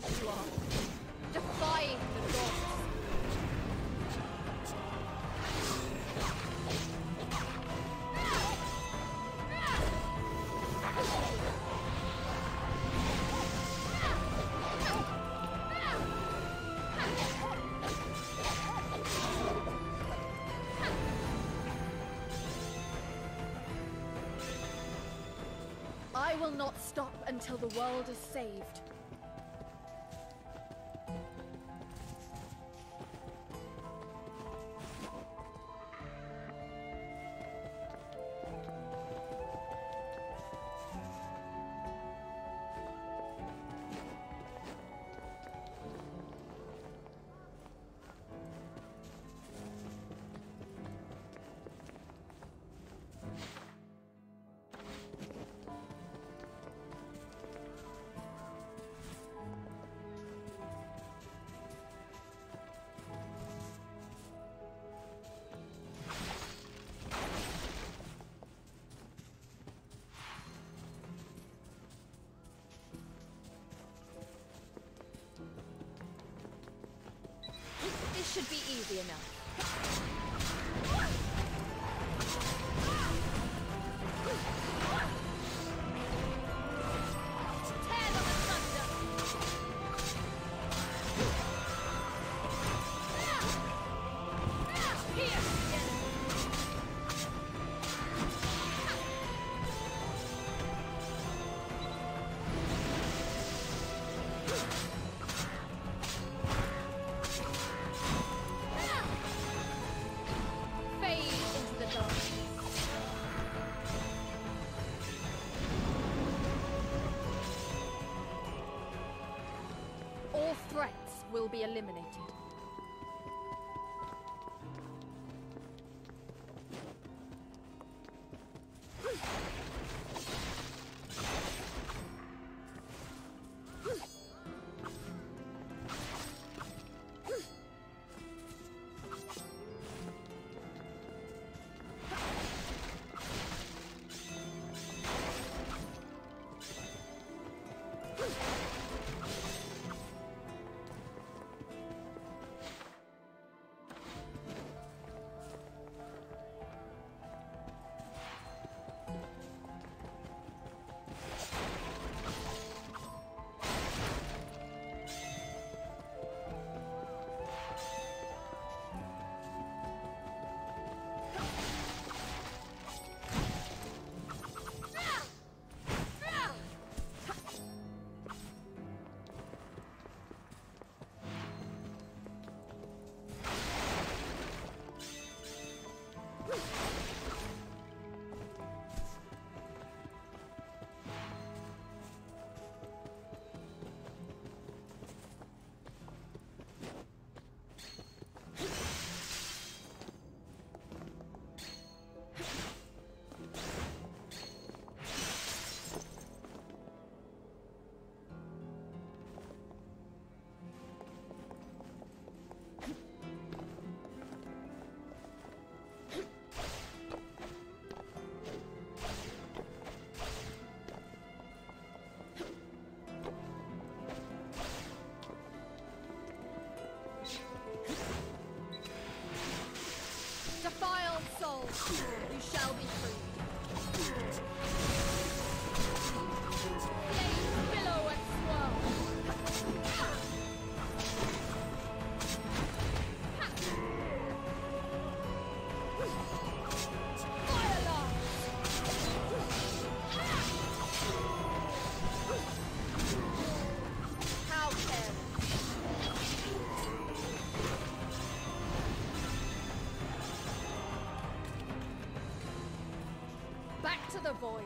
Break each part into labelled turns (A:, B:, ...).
A: fools you are! Defying the gods! I will not stop until the world is saved. Should be easy enough. You shall be free. The boy.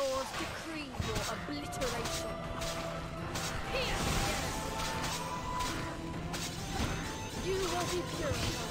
A: laws decree your obliteration. Here! You will be purified.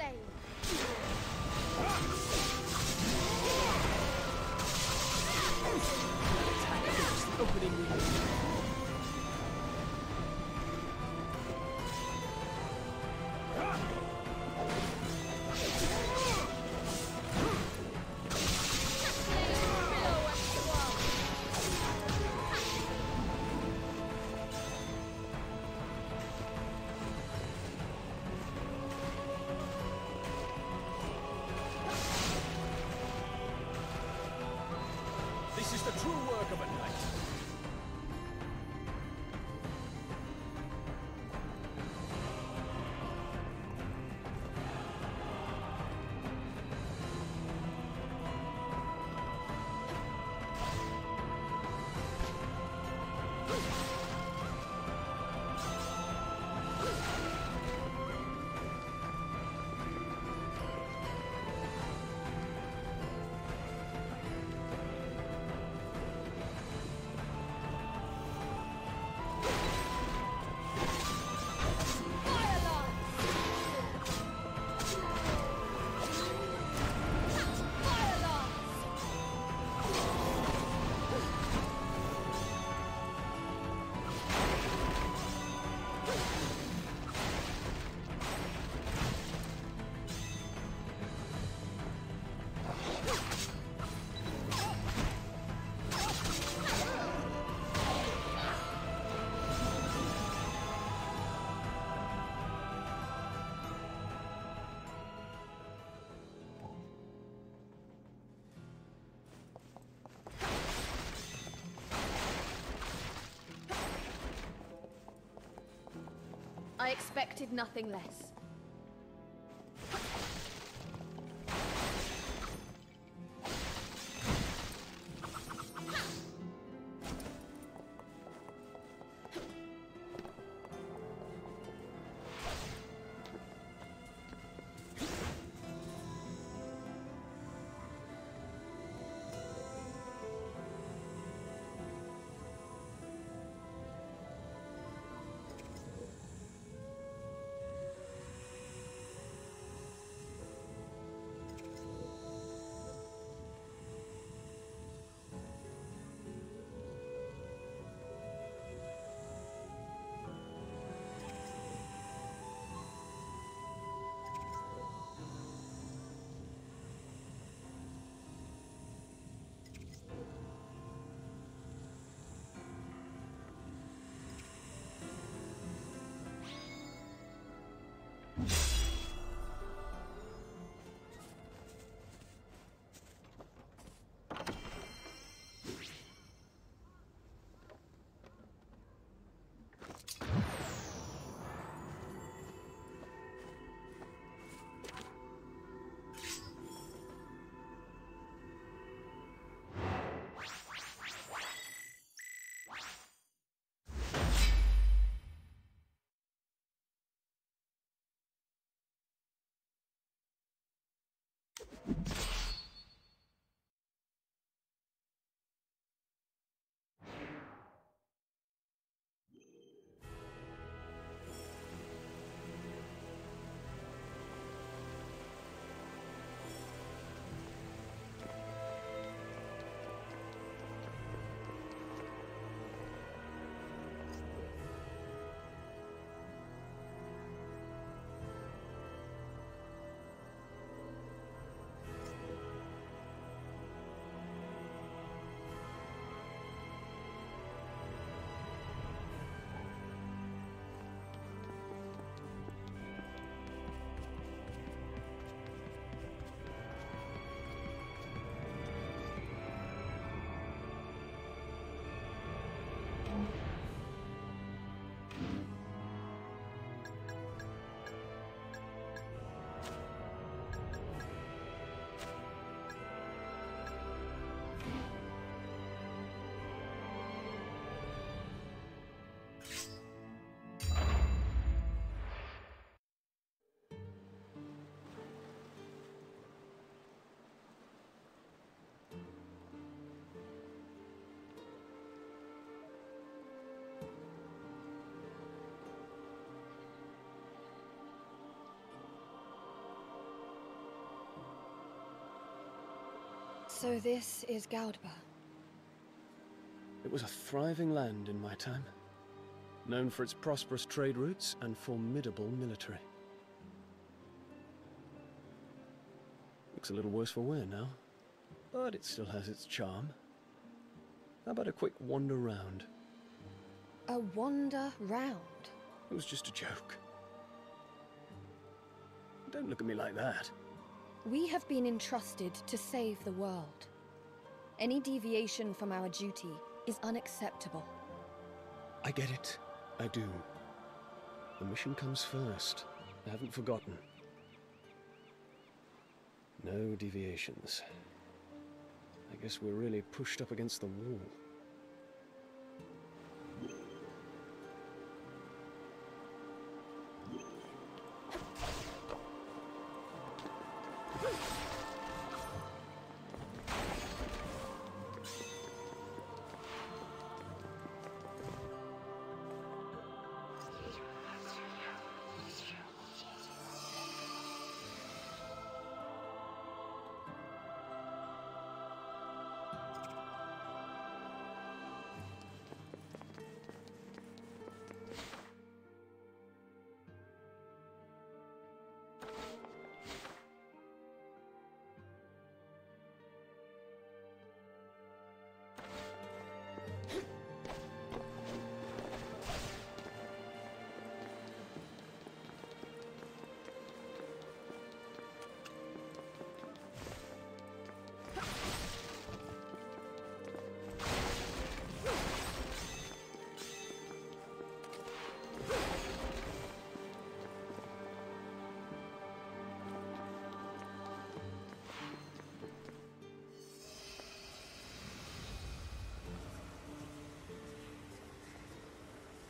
B: July.
C: I expected nothing less.
A: So this is Gaudba.
B: It was a thriving land in my time, known for its prosperous trade routes and formidable military. Looks a little worse for wear now, but it still has its charm. How about a quick wander round?
A: A wander round.
B: It was just a joke. Don't look at me like that.
A: We have been entrusted to save the world. Any deviation from our duty is unacceptable.
B: I get it. I do. The mission comes first. I haven't forgotten. No deviations. I guess we're really pushed up against the wall.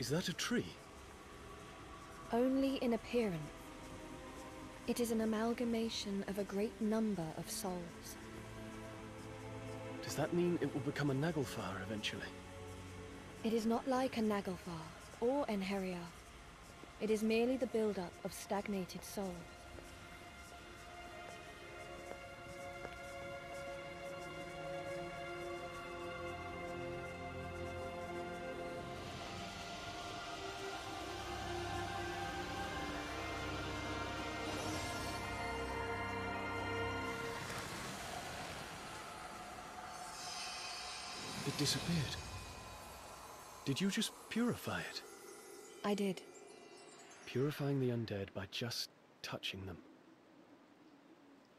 B: Is that a tree?
A: Only in appearance. It is an amalgamation of a great number of souls.
B: Does that mean it will become a Naglfar eventually?
A: It is not like a Naglfar or Einherjar. It is merely the buildup of stagnated souls.
B: Disappeared. Did you just purify it?
A: I did.
B: Purifying the undead by just touching them.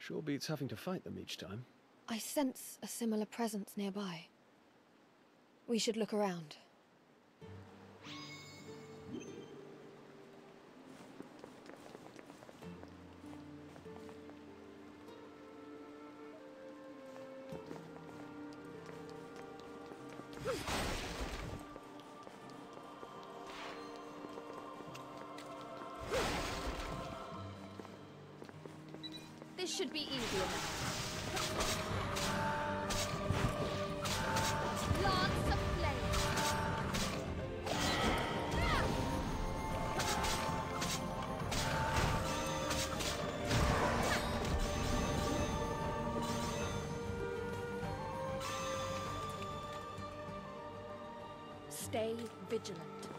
B: Sure beats having to fight them each time.
A: I sense a similar presence nearby. We should look around.
D: Stay vigilant.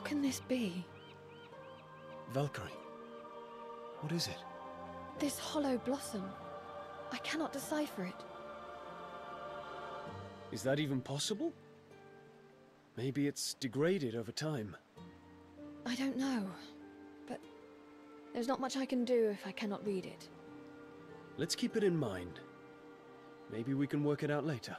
B: How can this be?
A: Valkyrie. What is it?
B: This hollow blossom. I cannot decipher it.
A: Is that even possible? Maybe it's degraded over time.
B: I don't know. But there's not much I can do if I cannot read it.
A: Let's keep it in mind. Maybe we can work it out later.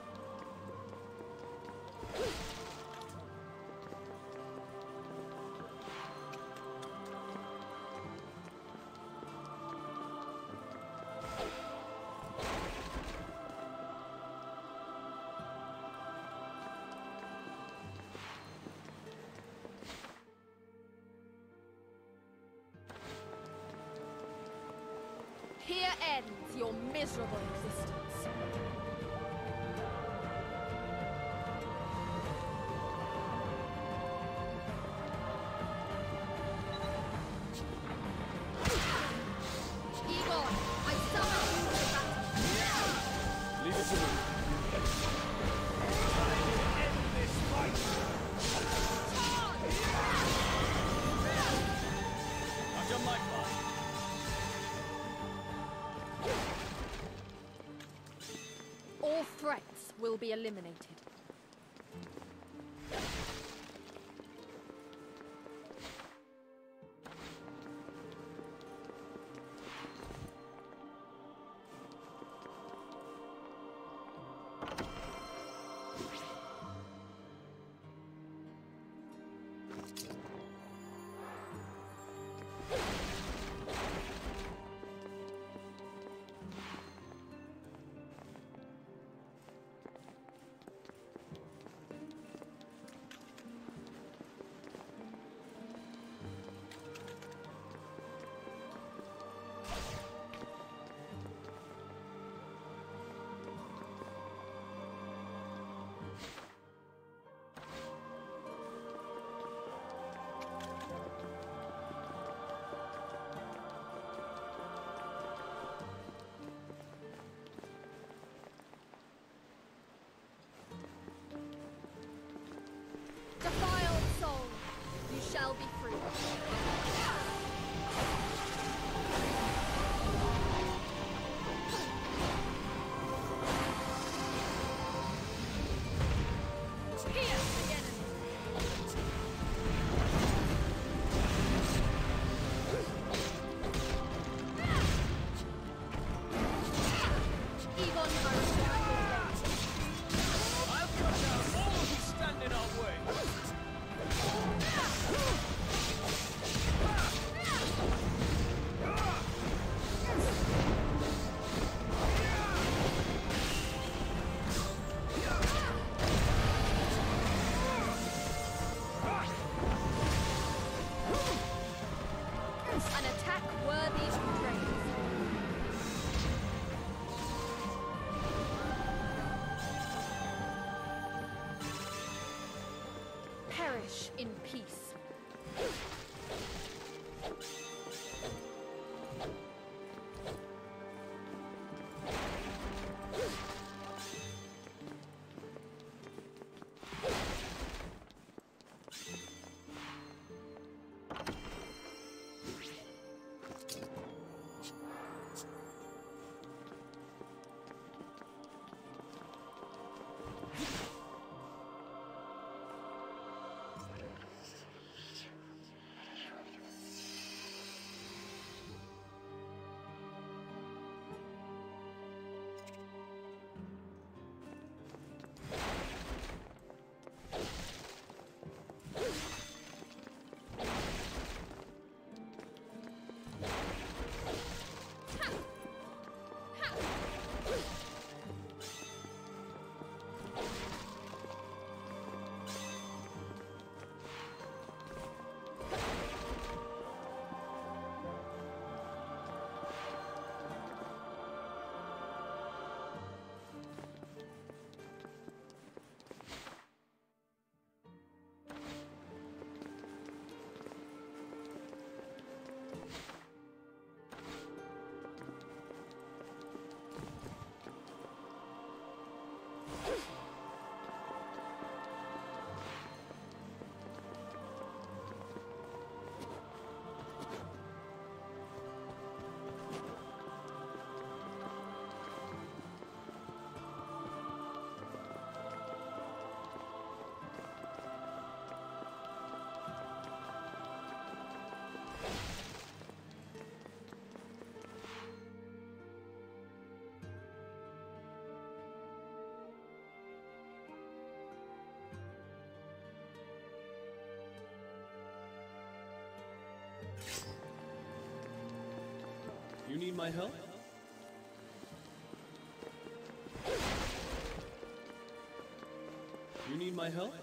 E: Here
A: ends your miserable existence. be eliminated. Defiled soul, you shall be free. peace. need my help? You need my help?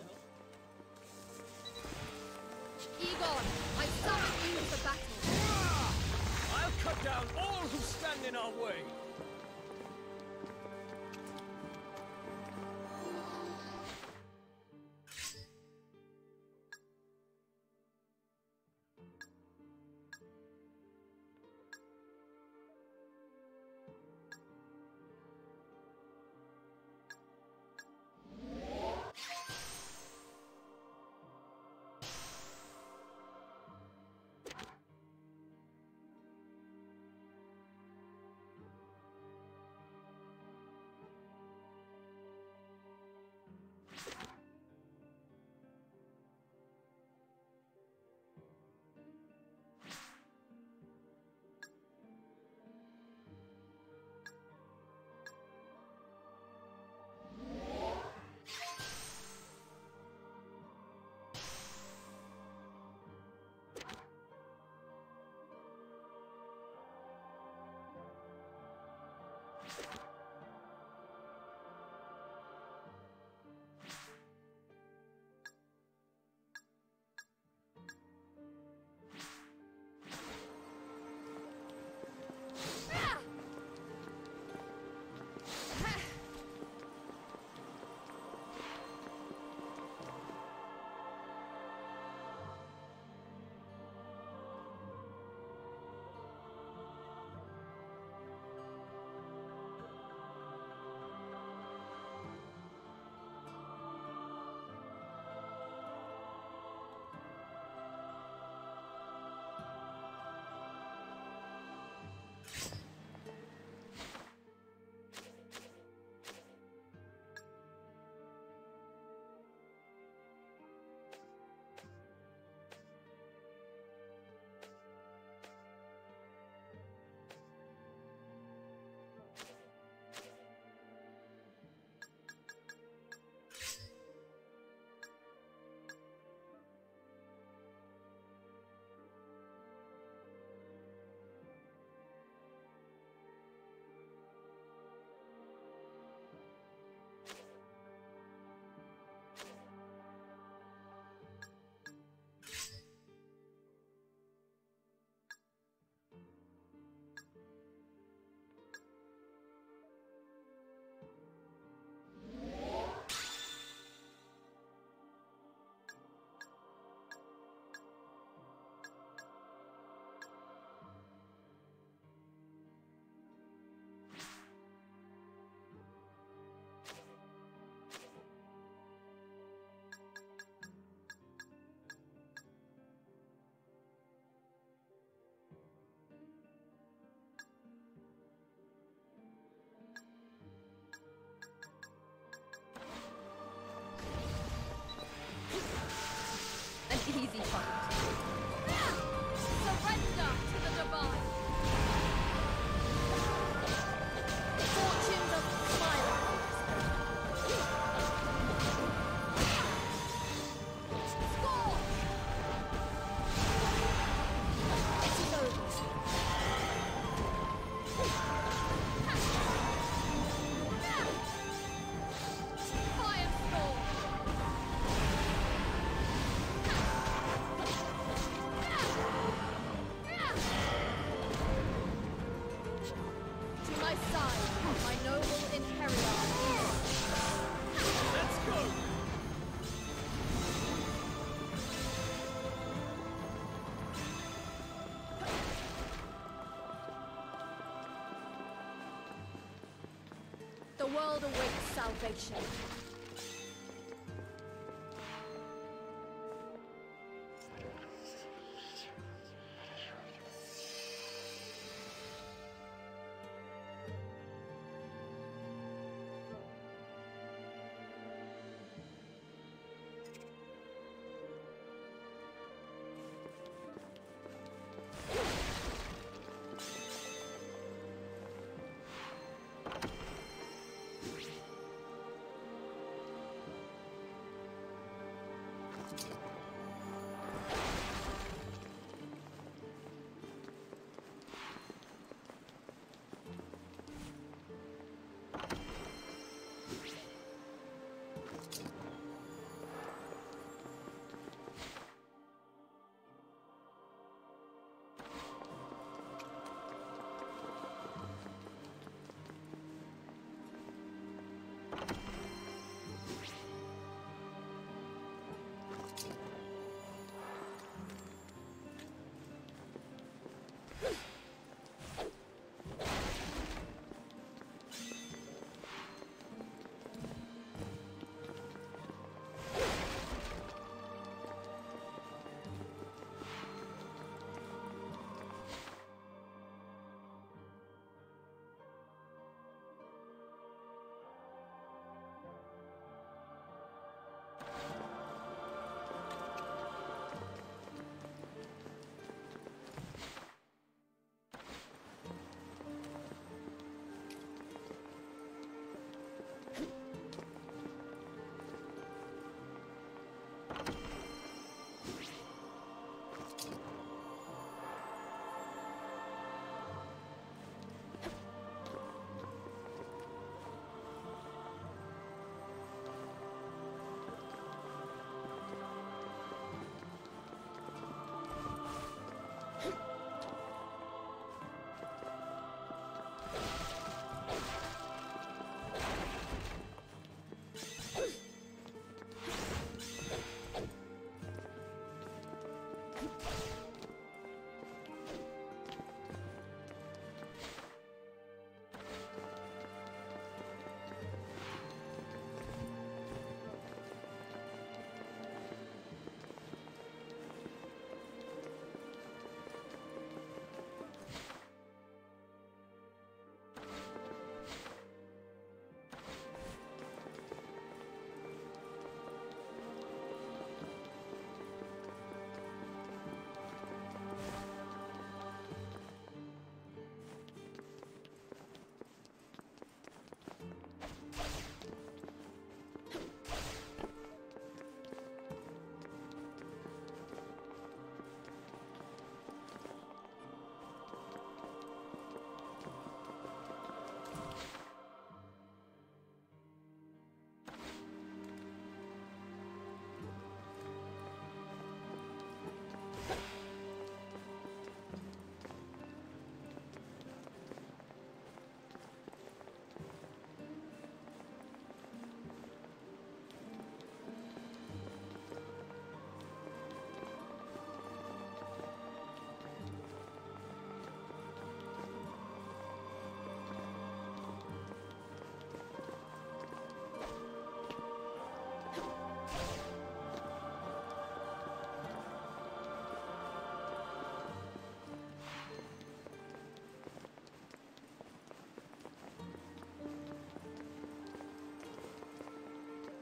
F: The world awaits salvation.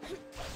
F: Ha ha ha!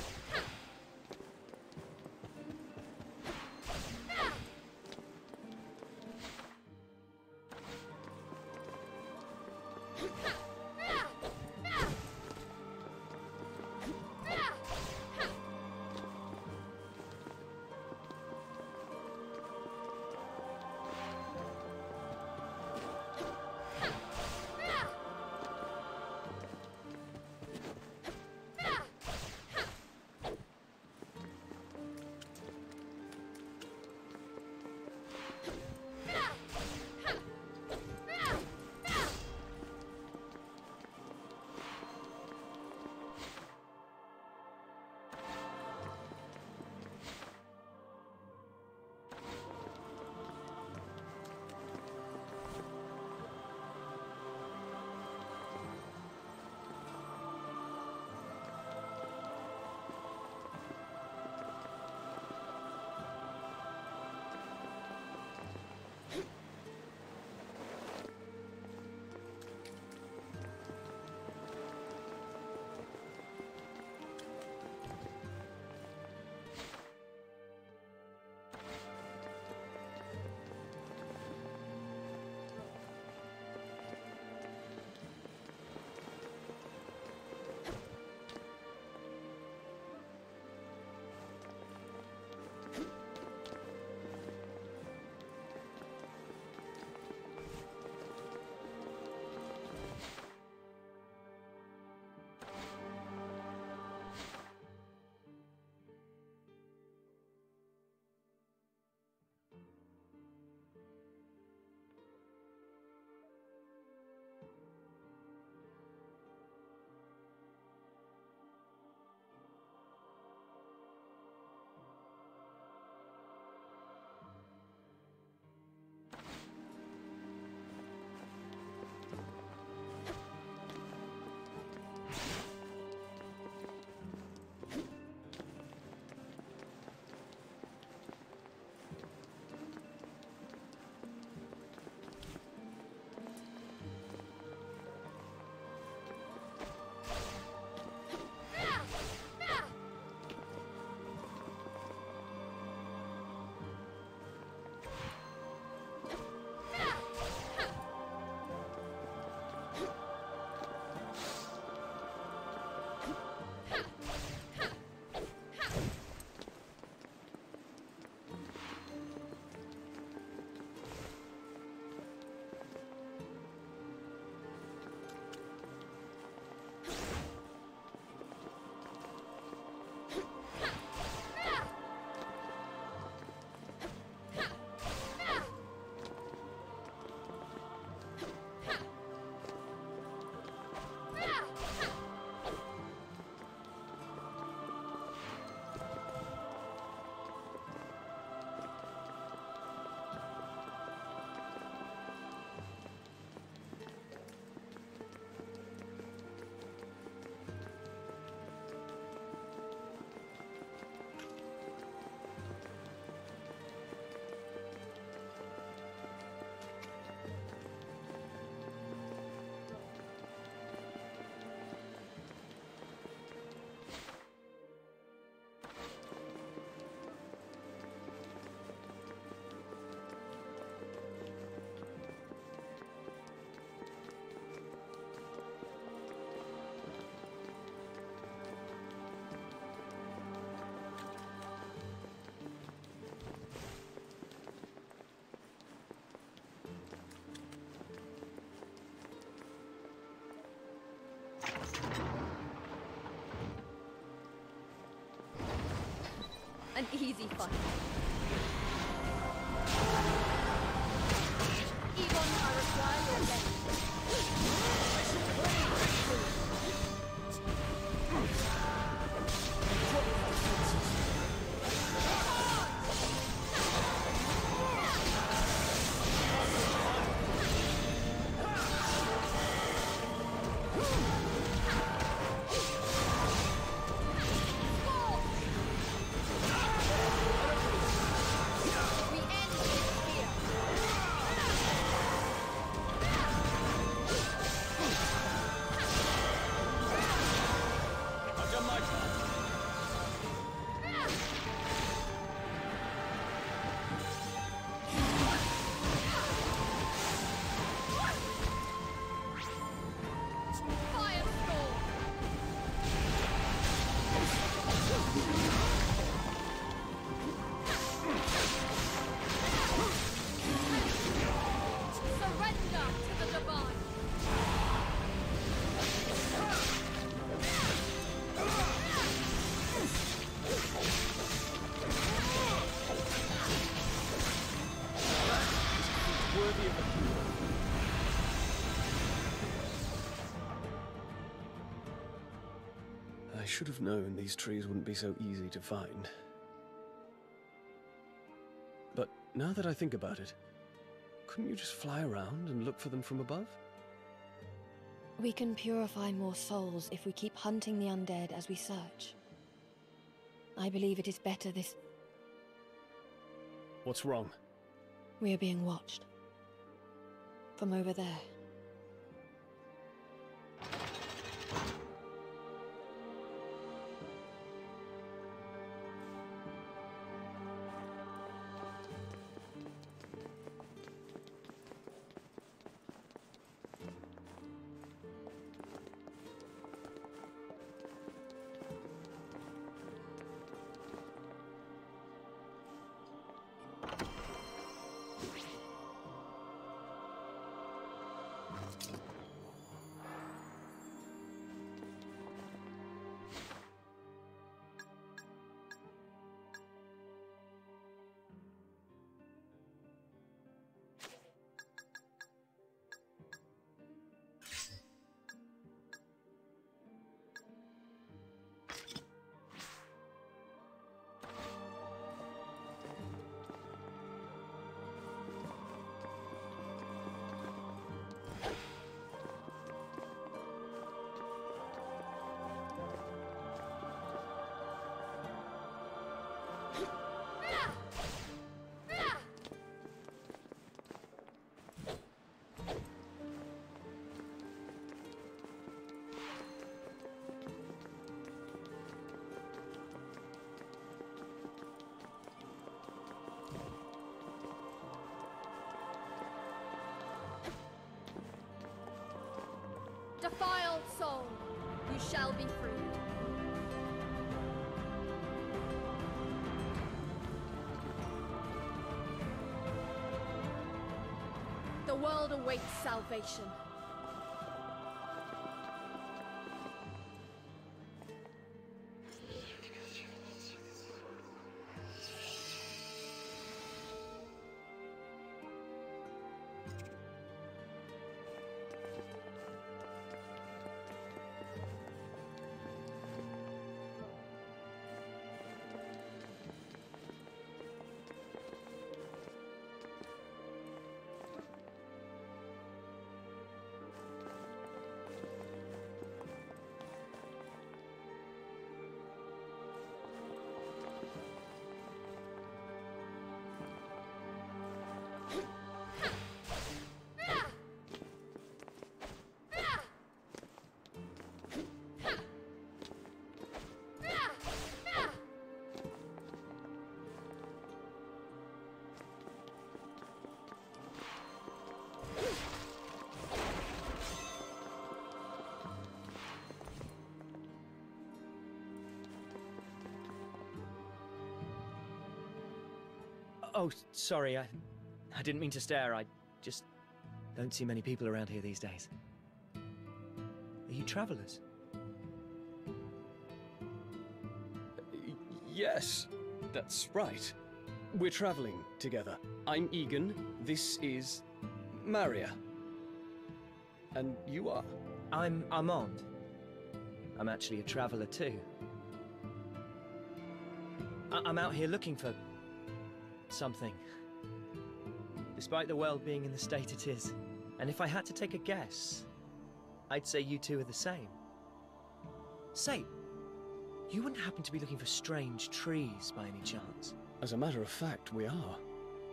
A: An easy fight. Ivon, I require your
B: should have known these trees wouldn't be so easy to find. But now that I think about it, couldn't you just fly around and look for them from above?
G: We can purify more souls if we keep hunting the undead as we search. I believe it is better this.
B: What's wrong?
G: We are being watched. From over there.
A: Defiled soul, you shall be freed. The world awaits salvation.
H: Oh, sorry, I, I didn't mean to stare. I just don't see many people around here these days. Are you travelers?
B: Yes. That's right. We're traveling together. I'm Egan. This is Maria. And you are?
H: I'm Armand. I'm actually a traveler too. I- I'm out here looking for something. Despite the world being in the state it is. And if I had to take a guess, I'd say you two are the same. Say, you wouldn't happen to be looking for strange trees by any chance?
B: As a matter of fact, we are.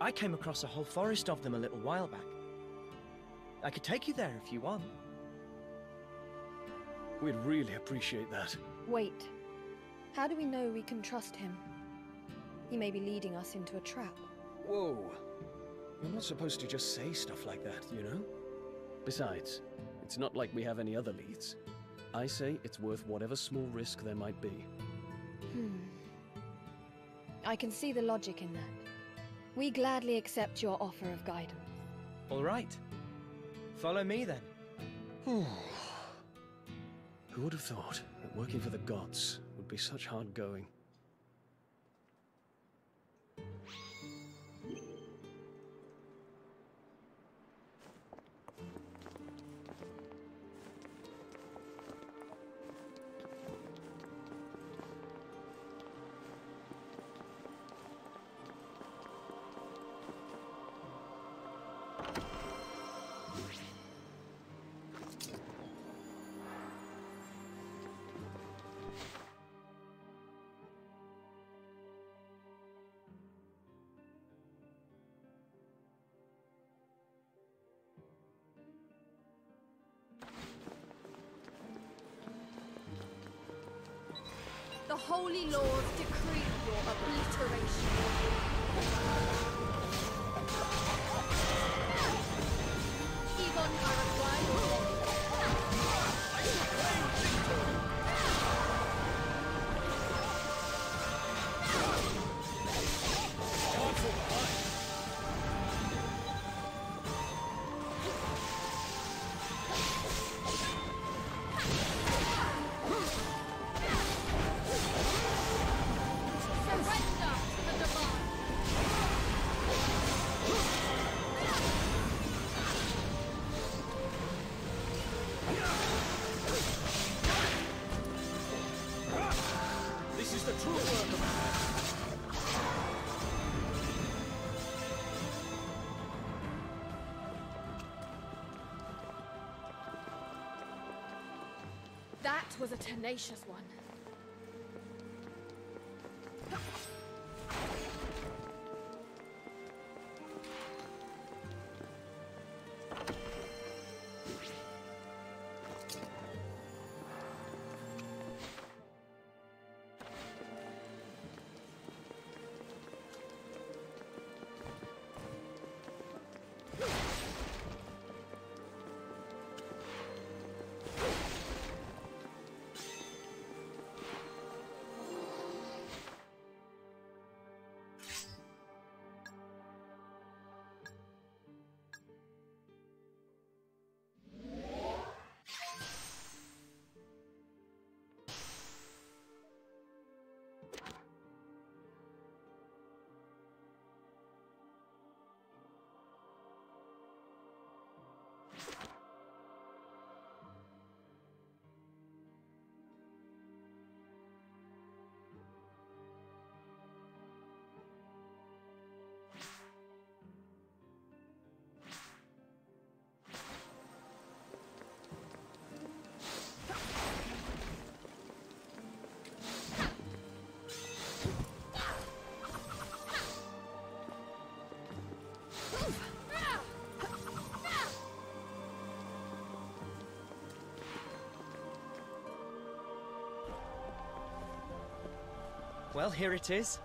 H: I came across a whole forest of them a little while back. I could take you there if you want.
B: We'd really appreciate that.
G: Wait. How do we know we can trust him? He may be leading us into a trap.
B: Whoa. You're not supposed to just say stuff like that, you know? Besides, it's not like we have any other leads. I say it's worth whatever small risk there might be.
G: Hmm. I can see the logic in that. We gladly accept your offer of guidance.
H: All right. Follow me then.
B: Who would have thought that working for the gods would be such hard going?
A: That was a tenacious
H: Well, here it is.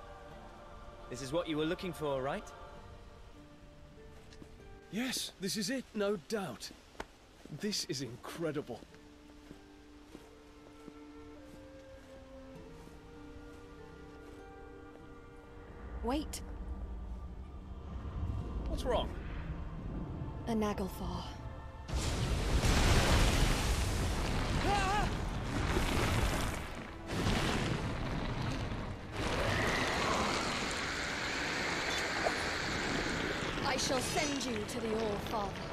H: This is what you were looking for, right?
B: Yes, this is it, no doubt. This is incredible.
G: Wait,
B: What's wrong?
G: a Naglfar.
A: To the All-Father. An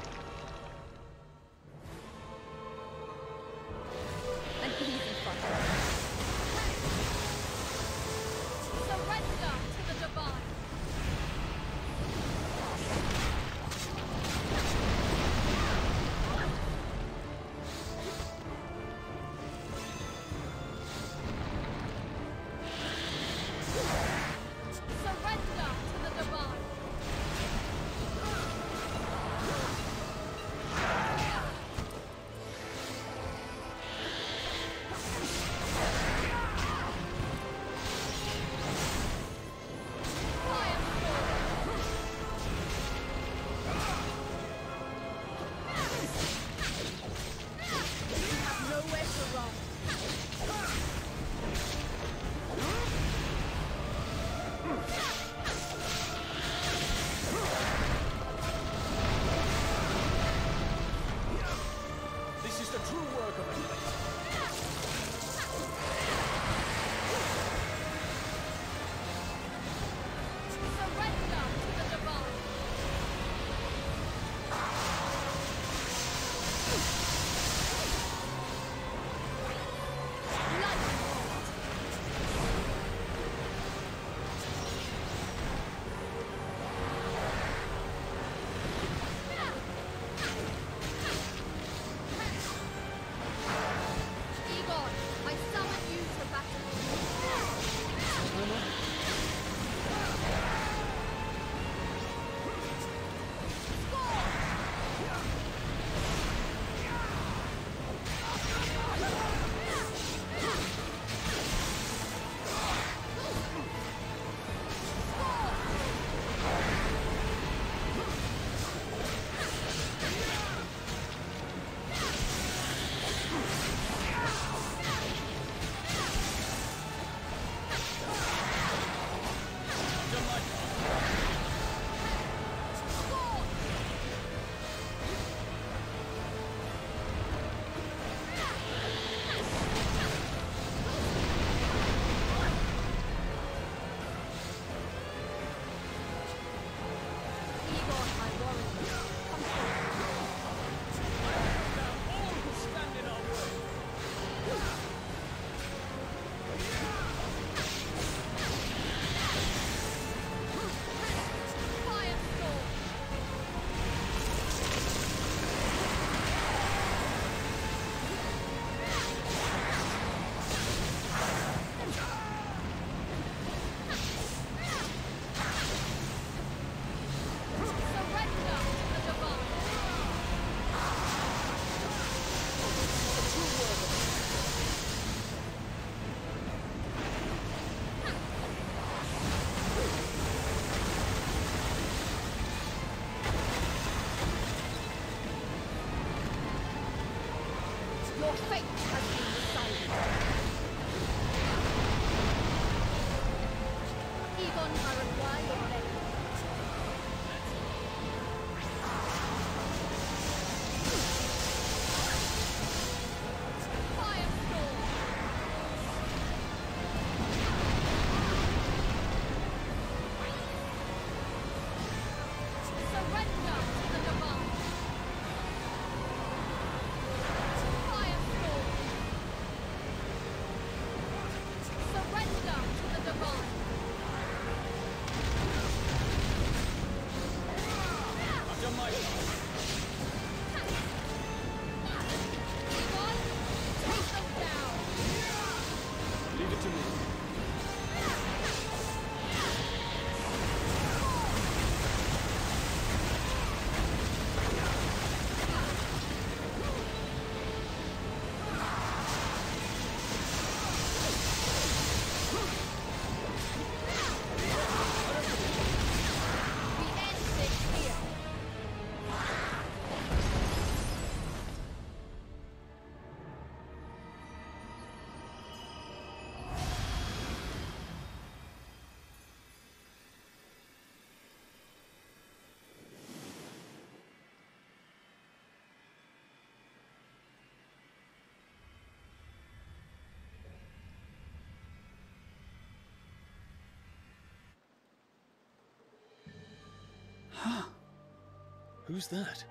B: Who's that?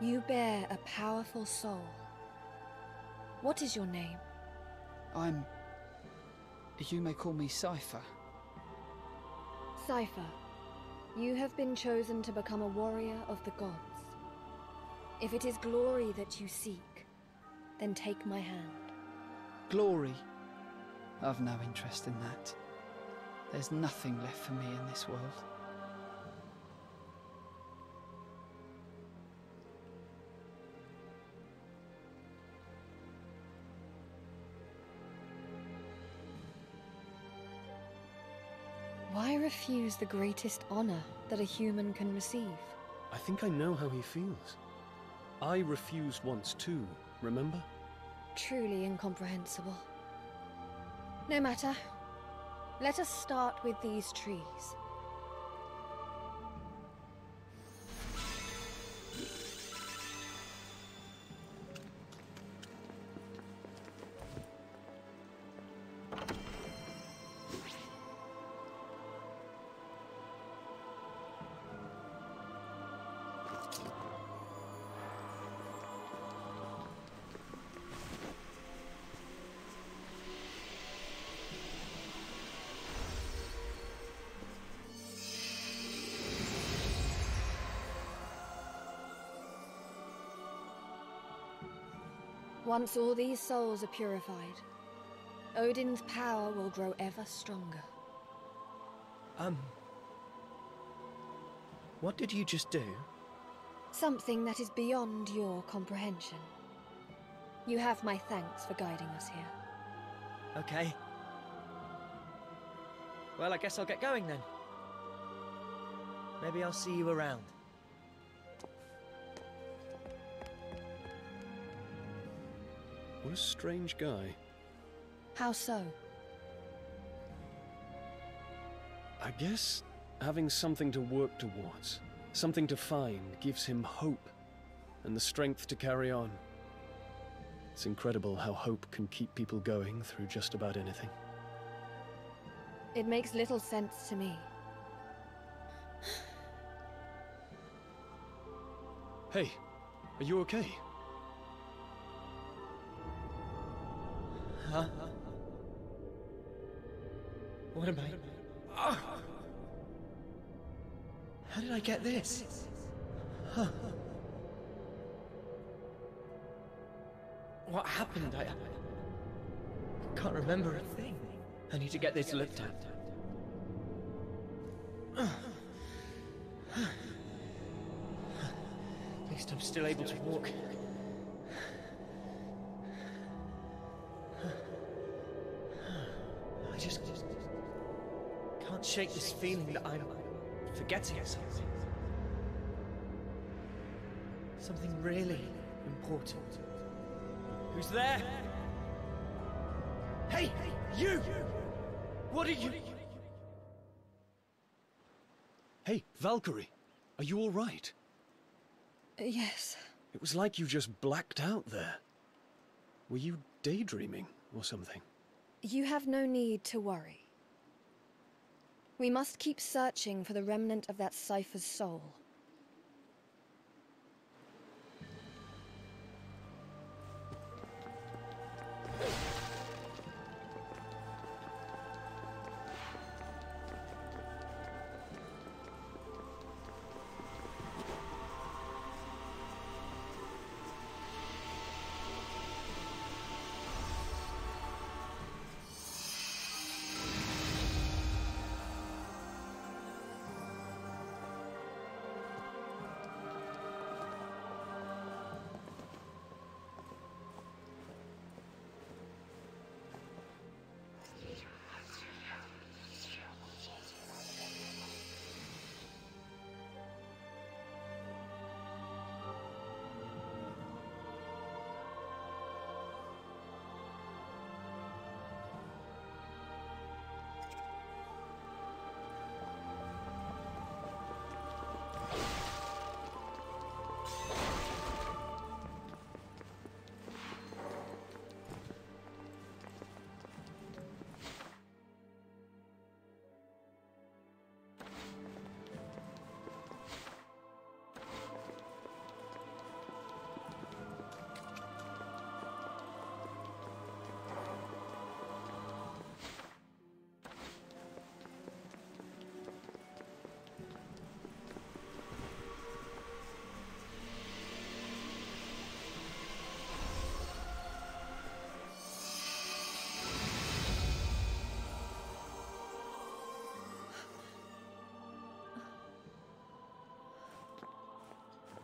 A: You bear a powerful soul. What is your name?
I: I'm... You may call me Cypher.
A: Cypher, you have been chosen to become a warrior of the gods. If it is glory that you seek, then take my hand.
I: Glory? I've no interest in that. There's nothing left for me in this world.
A: Refuse the greatest honor that a human can receive?
B: I think I know how he feels. I refused once too, remember?
A: Truly incomprehensible. No matter. Let us start with these trees. Once all these souls are purified, Odin's power will grow ever stronger.
H: Um. What did you just do?
A: Something that is beyond your comprehension. You have my thanks for guiding us here.
H: Okay. Well, I guess I'll get going then. Maybe I'll see you around.
B: What a strange guy.
A: How so?
B: I guess having something to work towards, something to find, gives him hope and the strength to carry on. It's incredible how hope can keep people going through just about anything.
A: It makes little sense to me.
B: Hey, are you okay?
H: Huh? What am I? Ah! How did I get this? Huh. What happened? I, I can't remember a thing. I need to get this looked at. At least I'm still able to walk. Shake this feeling that I'm forgetting something. Something really important. Who's there? Hey, you! What are you?
B: Hey, Valkyrie, are you all right?
A: Yes.
B: It was like you just blacked out there. Were you daydreaming or something?
A: You have no need to worry. We must keep searching for the remnant of that Cypher's soul.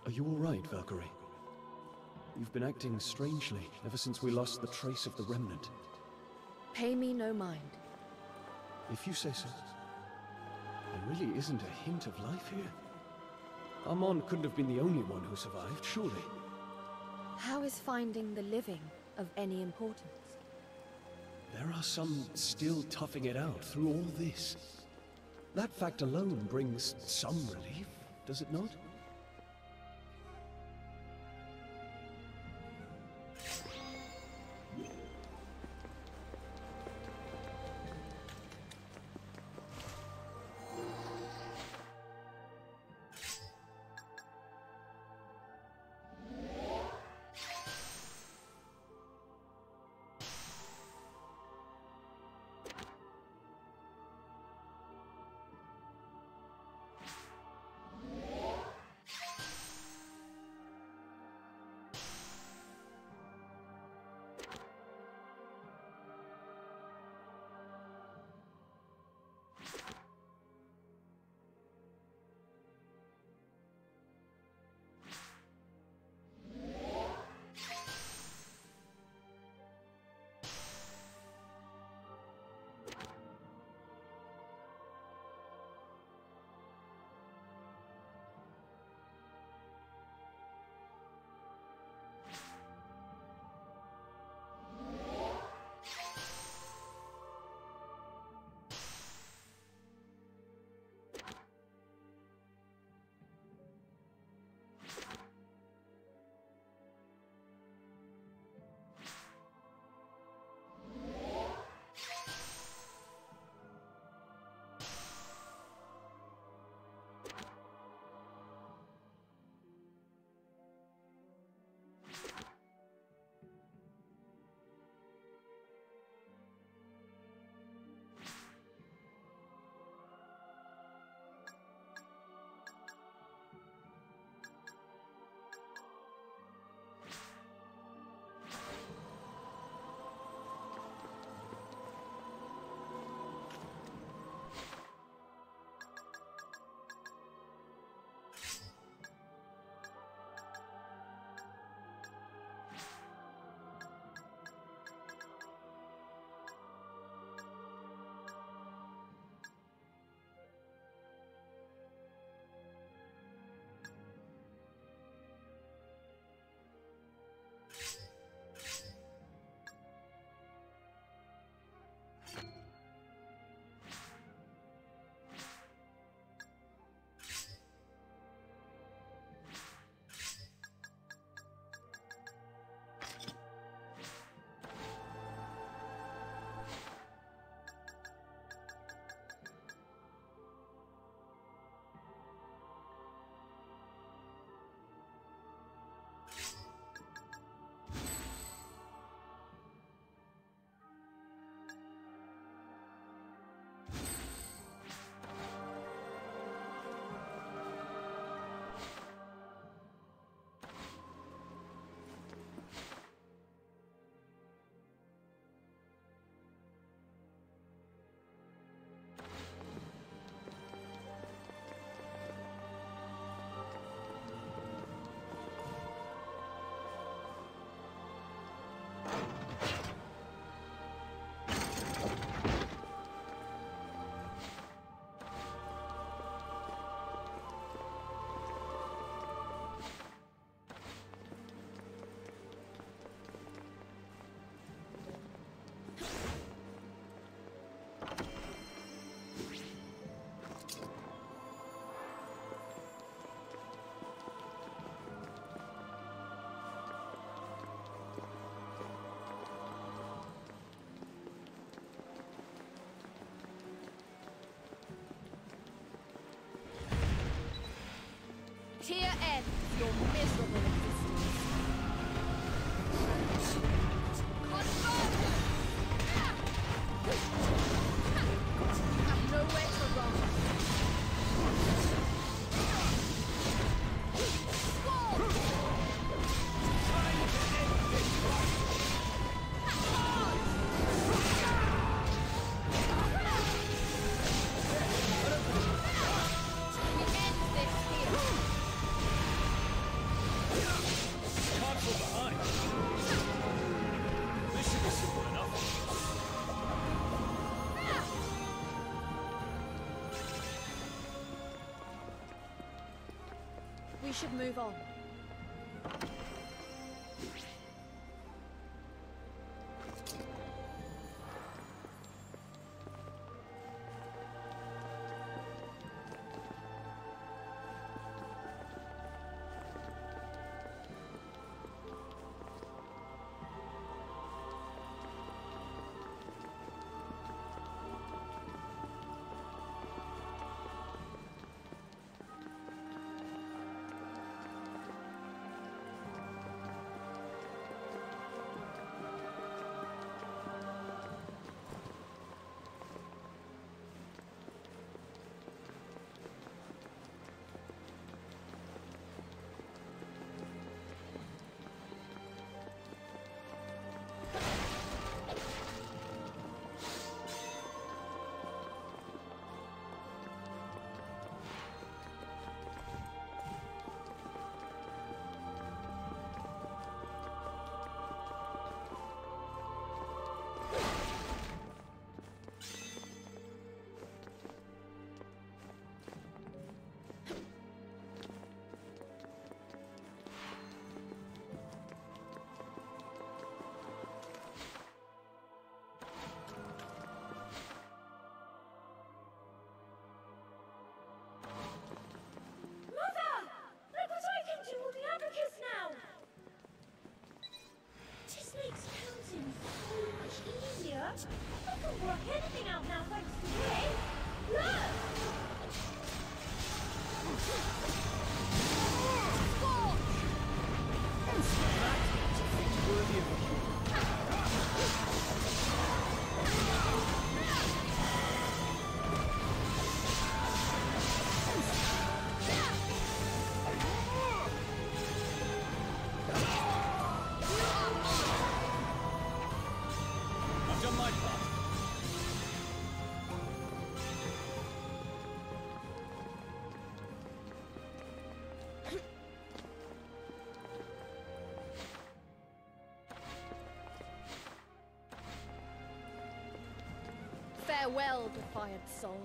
B: Are you all right, Valkyrie? You've been acting strangely ever since we lost the trace of the remnant.
G: Pay me no mind.
B: If you say so. There really isn't a hint of life here. Armand couldn't have been the only one who survived, surely.
G: How is finding the living of any importance?
B: There are some still toughing it out through all this. That fact alone brings some relief, does it not?
A: Here ends your miserable move on. Farewell, defiant soul.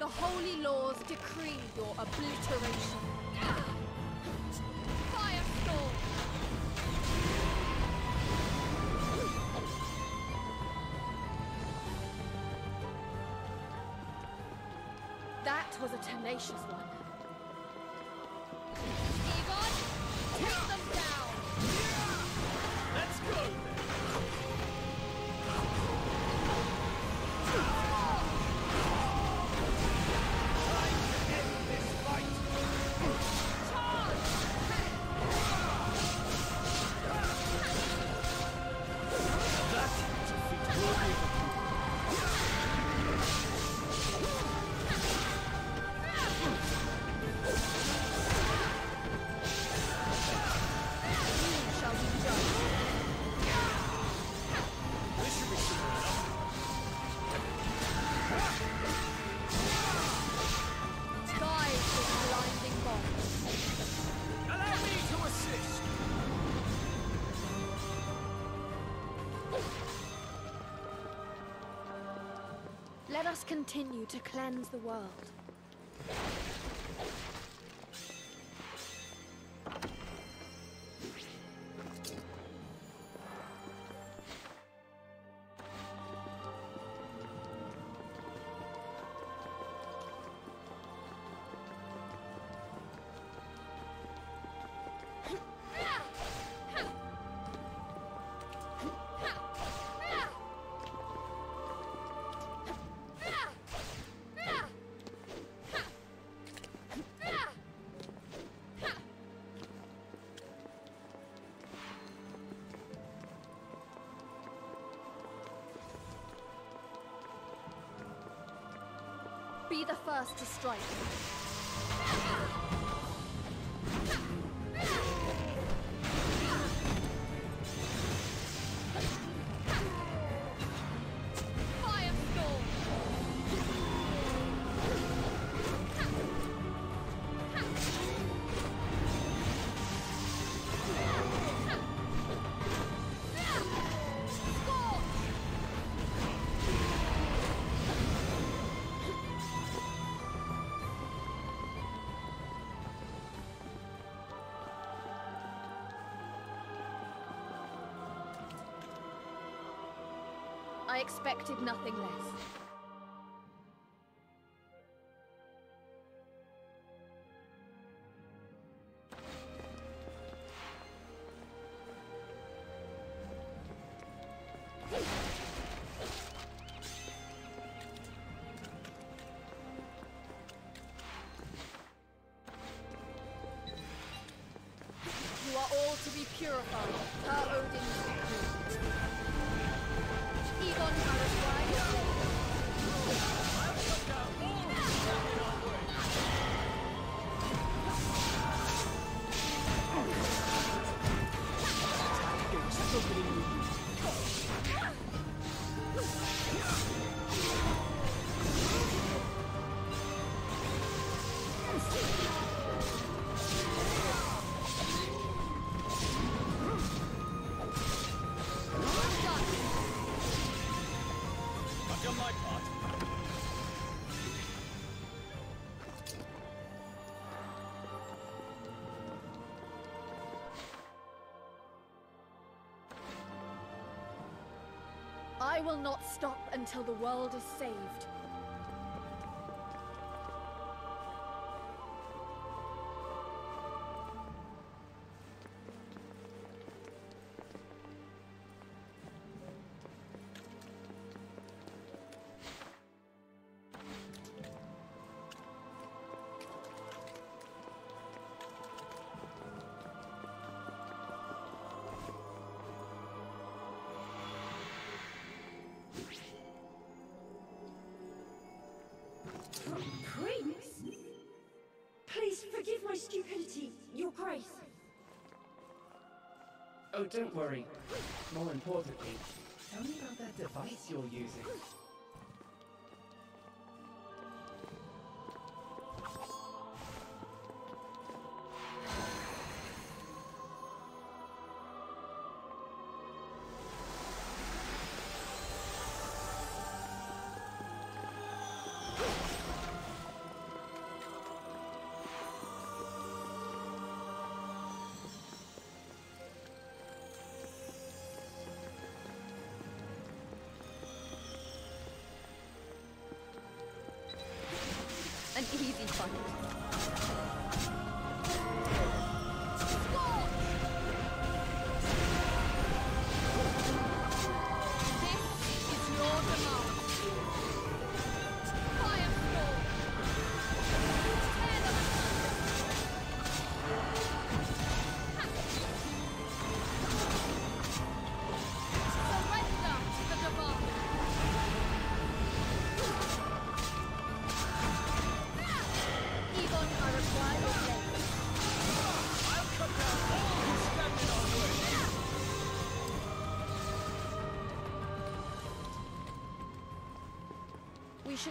A: The holy laws decree your obliteration. Firestorm! That was a tenacious one. Us continue to cleanse the world. Be the first to strike. Expected nothing less. You are all to be purified, I will not stop until the world is saved.
J: My stupidity, Your Grace.
K: Oh, don't worry. More importantly, tell me about that device you're using.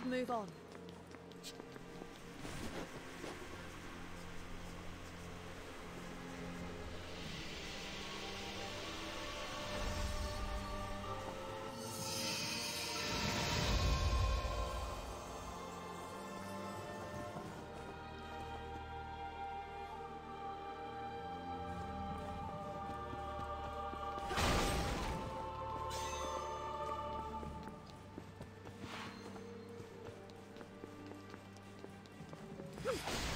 A: Move on. Here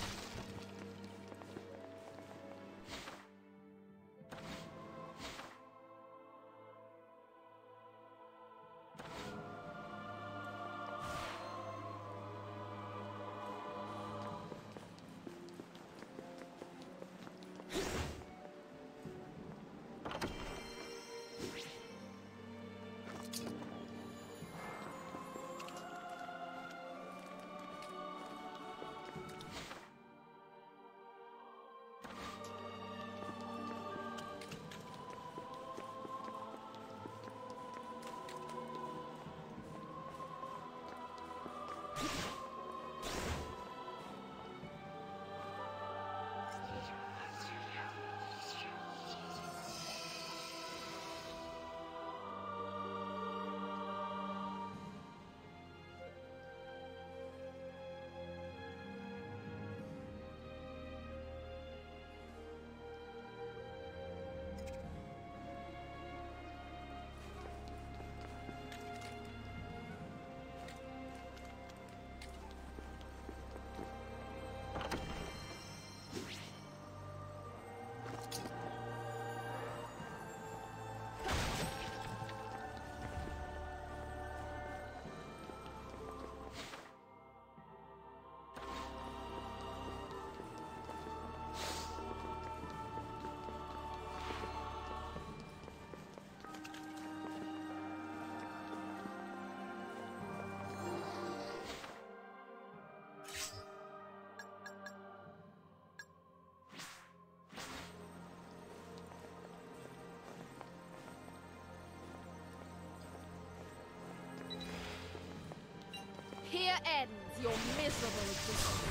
A: ends your miserable existence.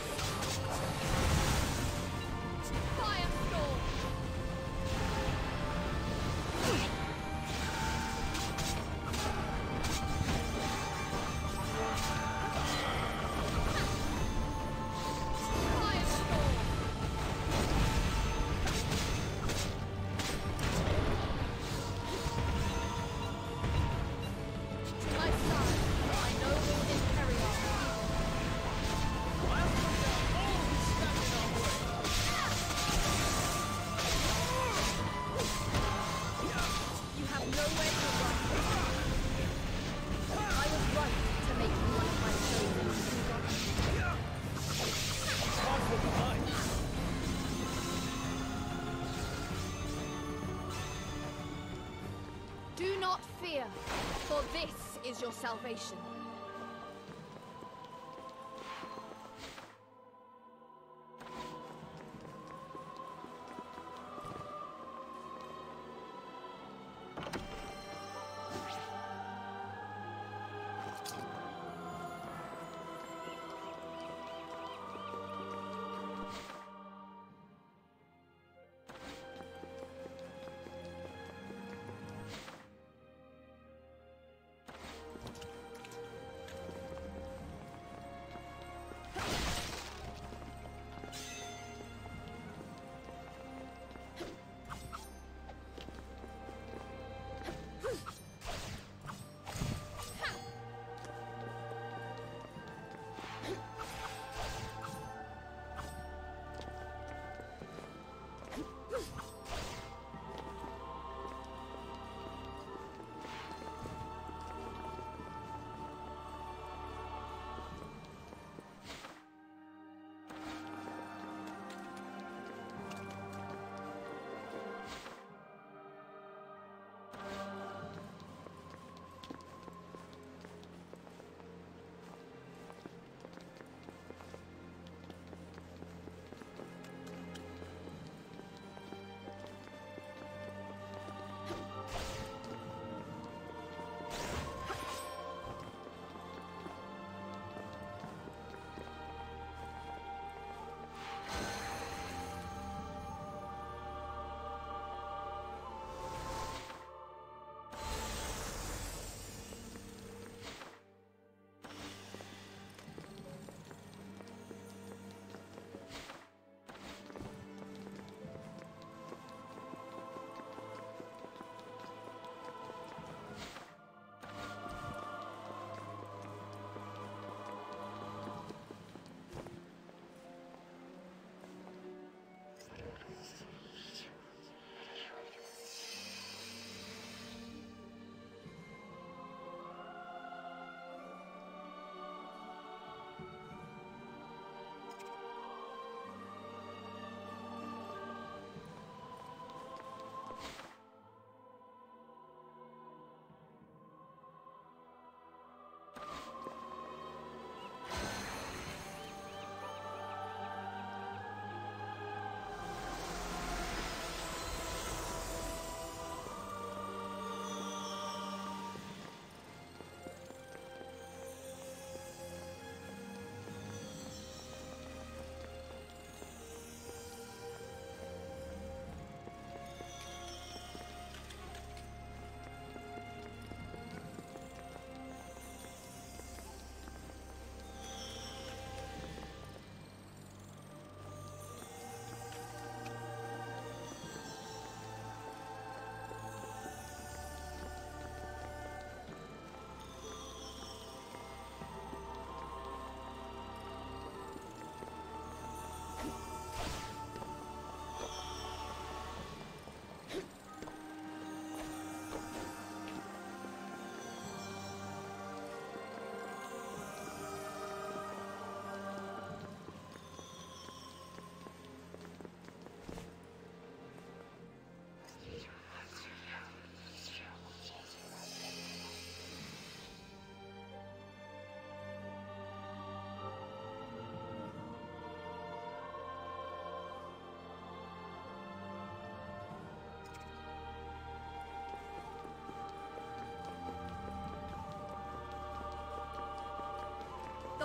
A: Firestorm! Is your salvation.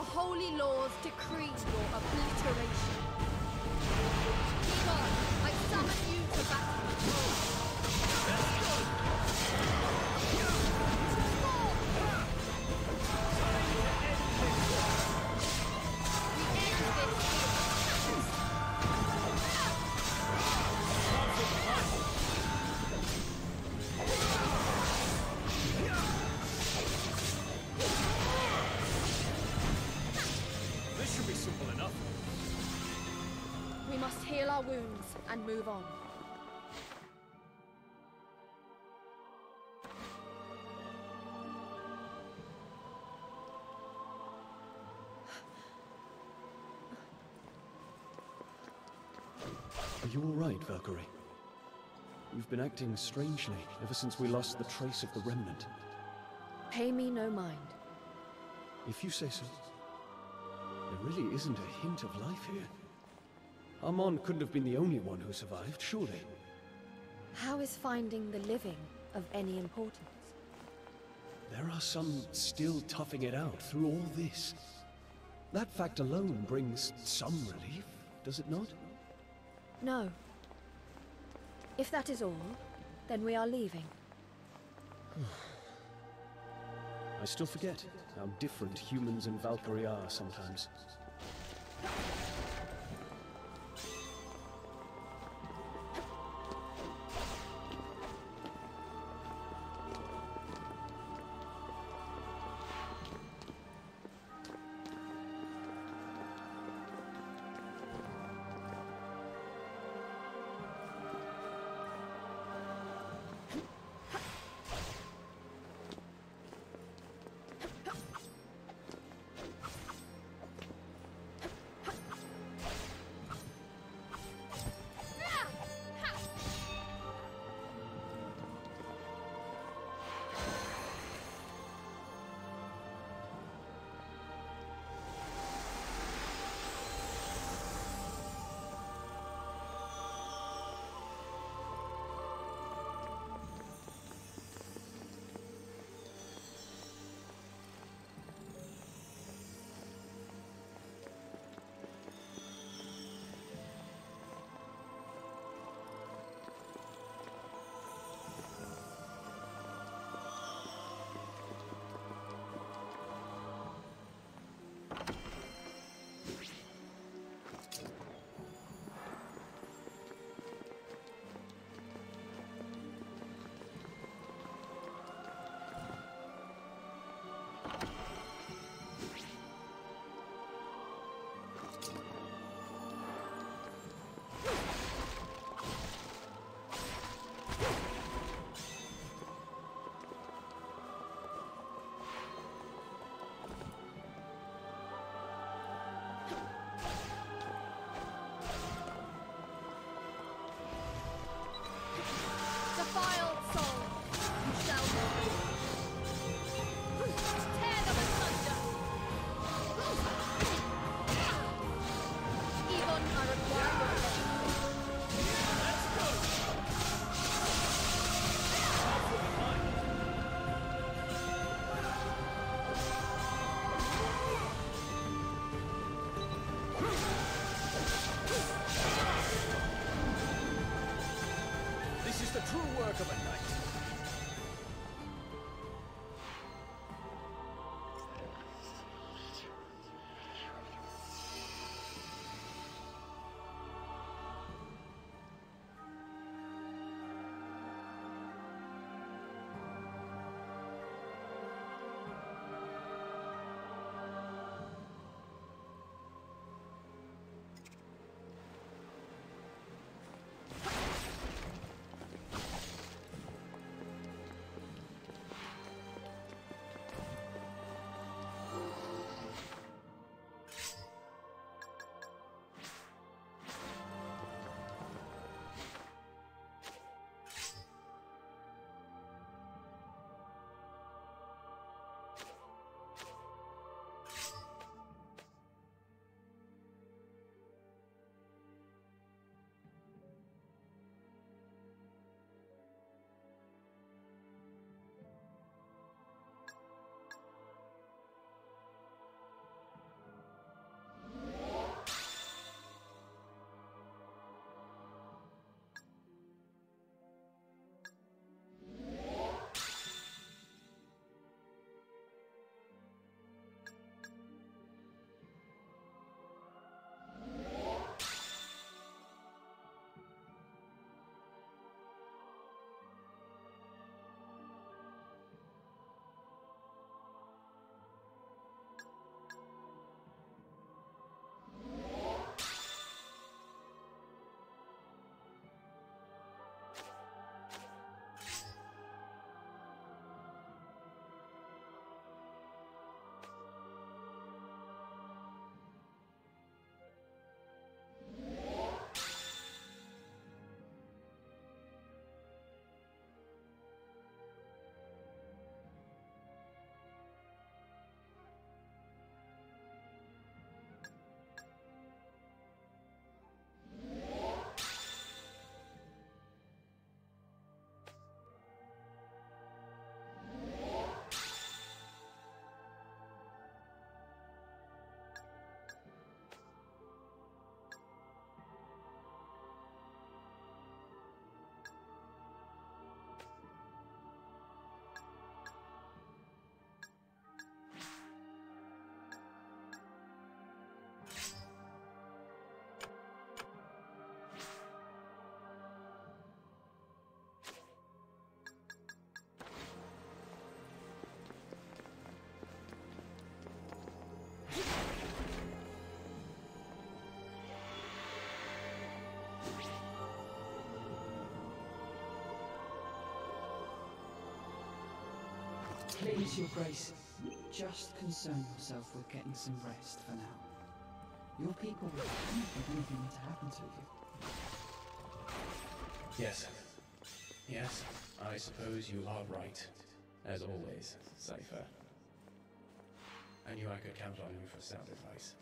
A: Holy laws decree your obliteration. Ivon, I summon you to battle. Our wounds and move on.
B: Are you all right, Valkyrie? You've been acting strangely ever since we lost the trace of the remnant.
A: Pay me no mind.
B: If you say so. There really isn't a hint of life here. Armand couldn't have been the only one who survived, surely.
A: How is finding the living of any importance?
B: There are some still toughing it out through all this. That fact alone brings some relief, does it not?
A: No. If that is all, then we are leaving.
B: I still forget how different humans and Valkyrie are sometimes.
I: Please, Your Grace, just concern yourself with getting some rest for now. Your people will if anything were to happen to you.
L: Yes. Yes, I suppose you are right. As always, Cypher. I knew I could count on you for sound advice.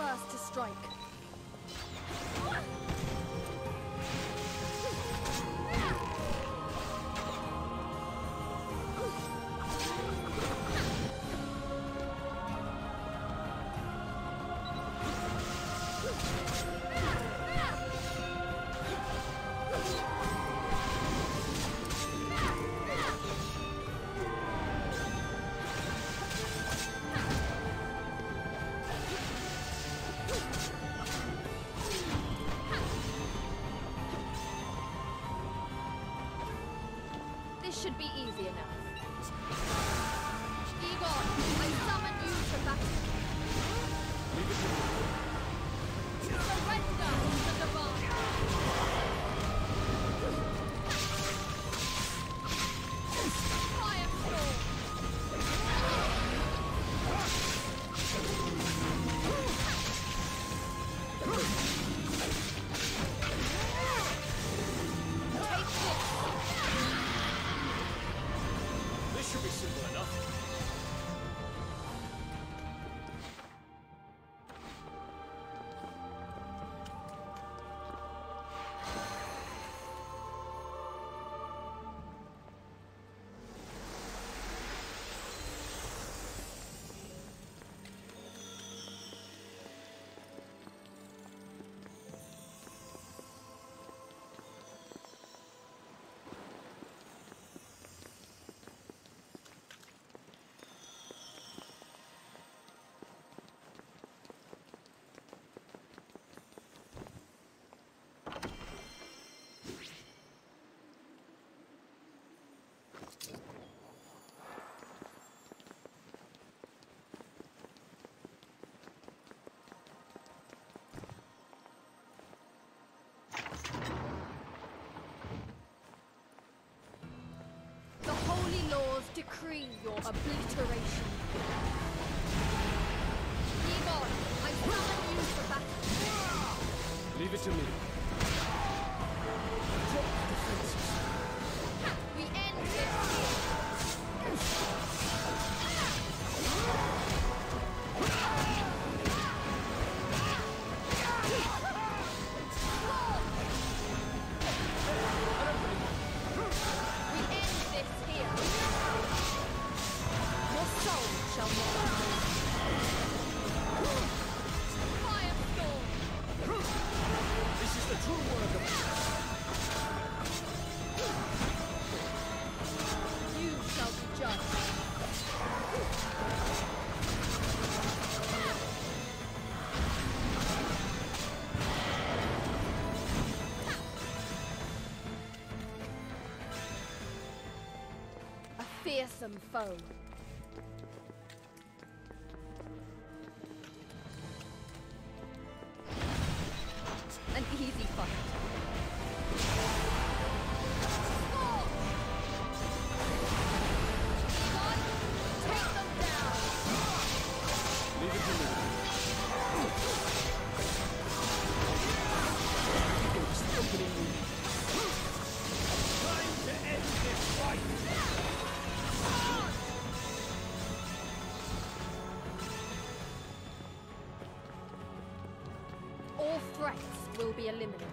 A: First to strike. Laws decree your obliteration. Ivon, I summon you to battle.
B: Leave it to me.
A: Fearsome foe. will be eliminated.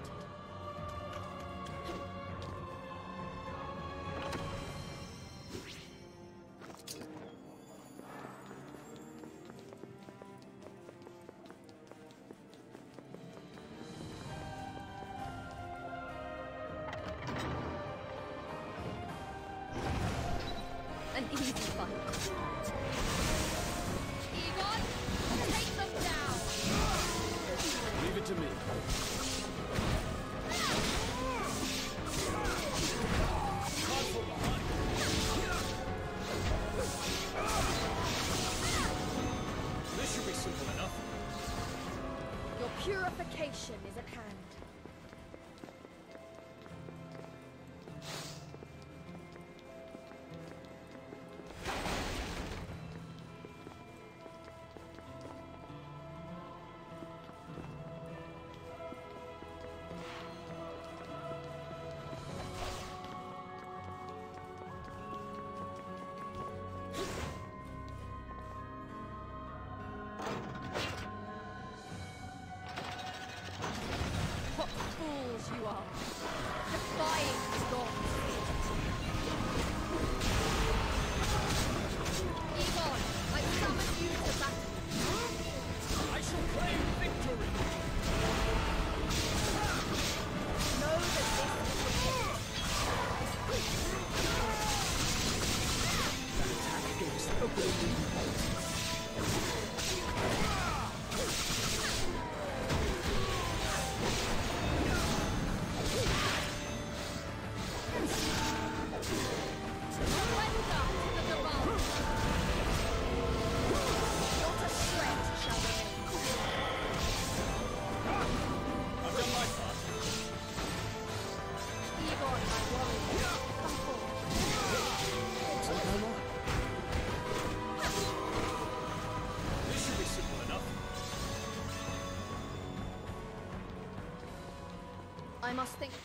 M: An
A: easy fight. You are!
M: Must think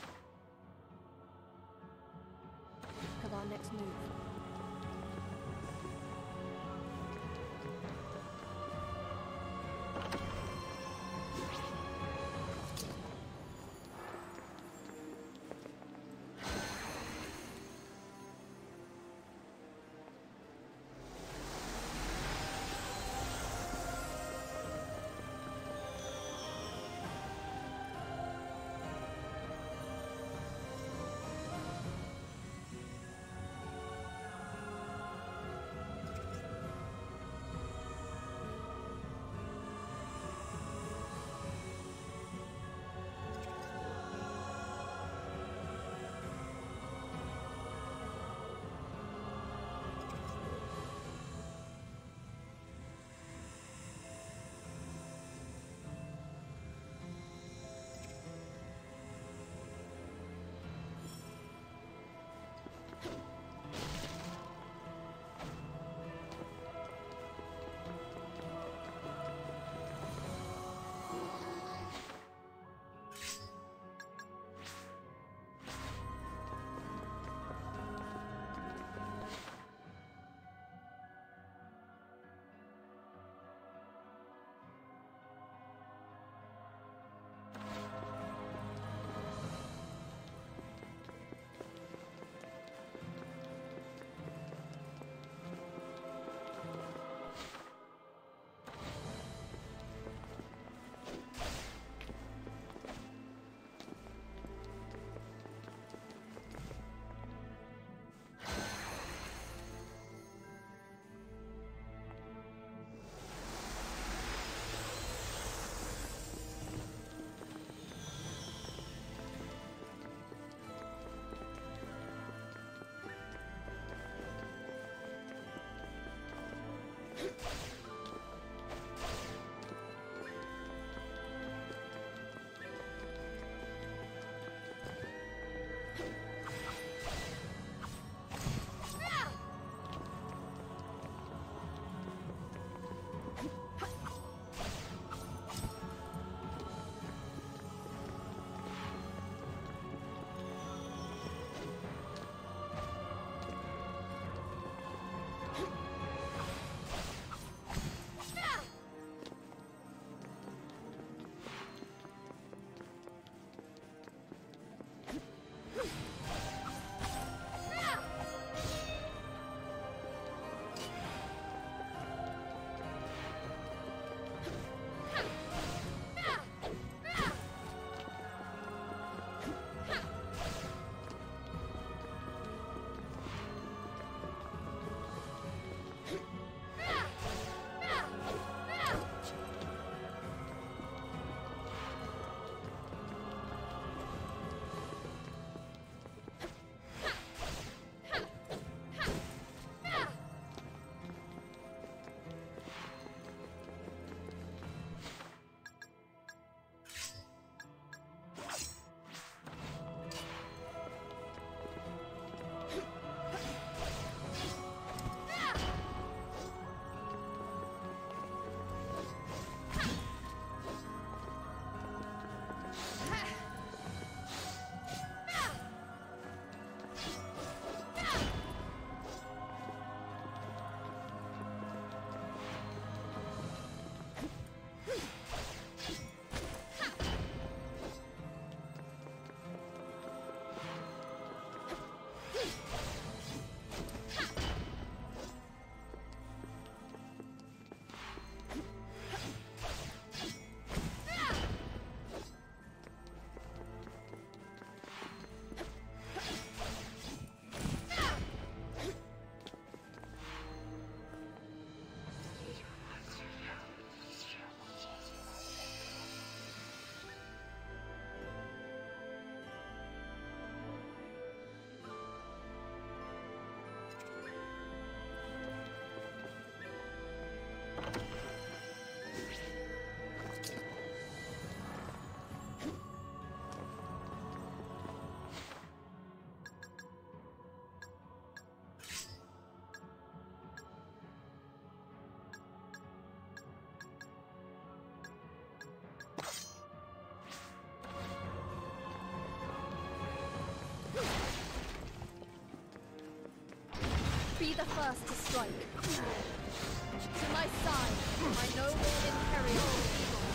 A: Be the first to strike. To my side, my noble Imperial Eagle.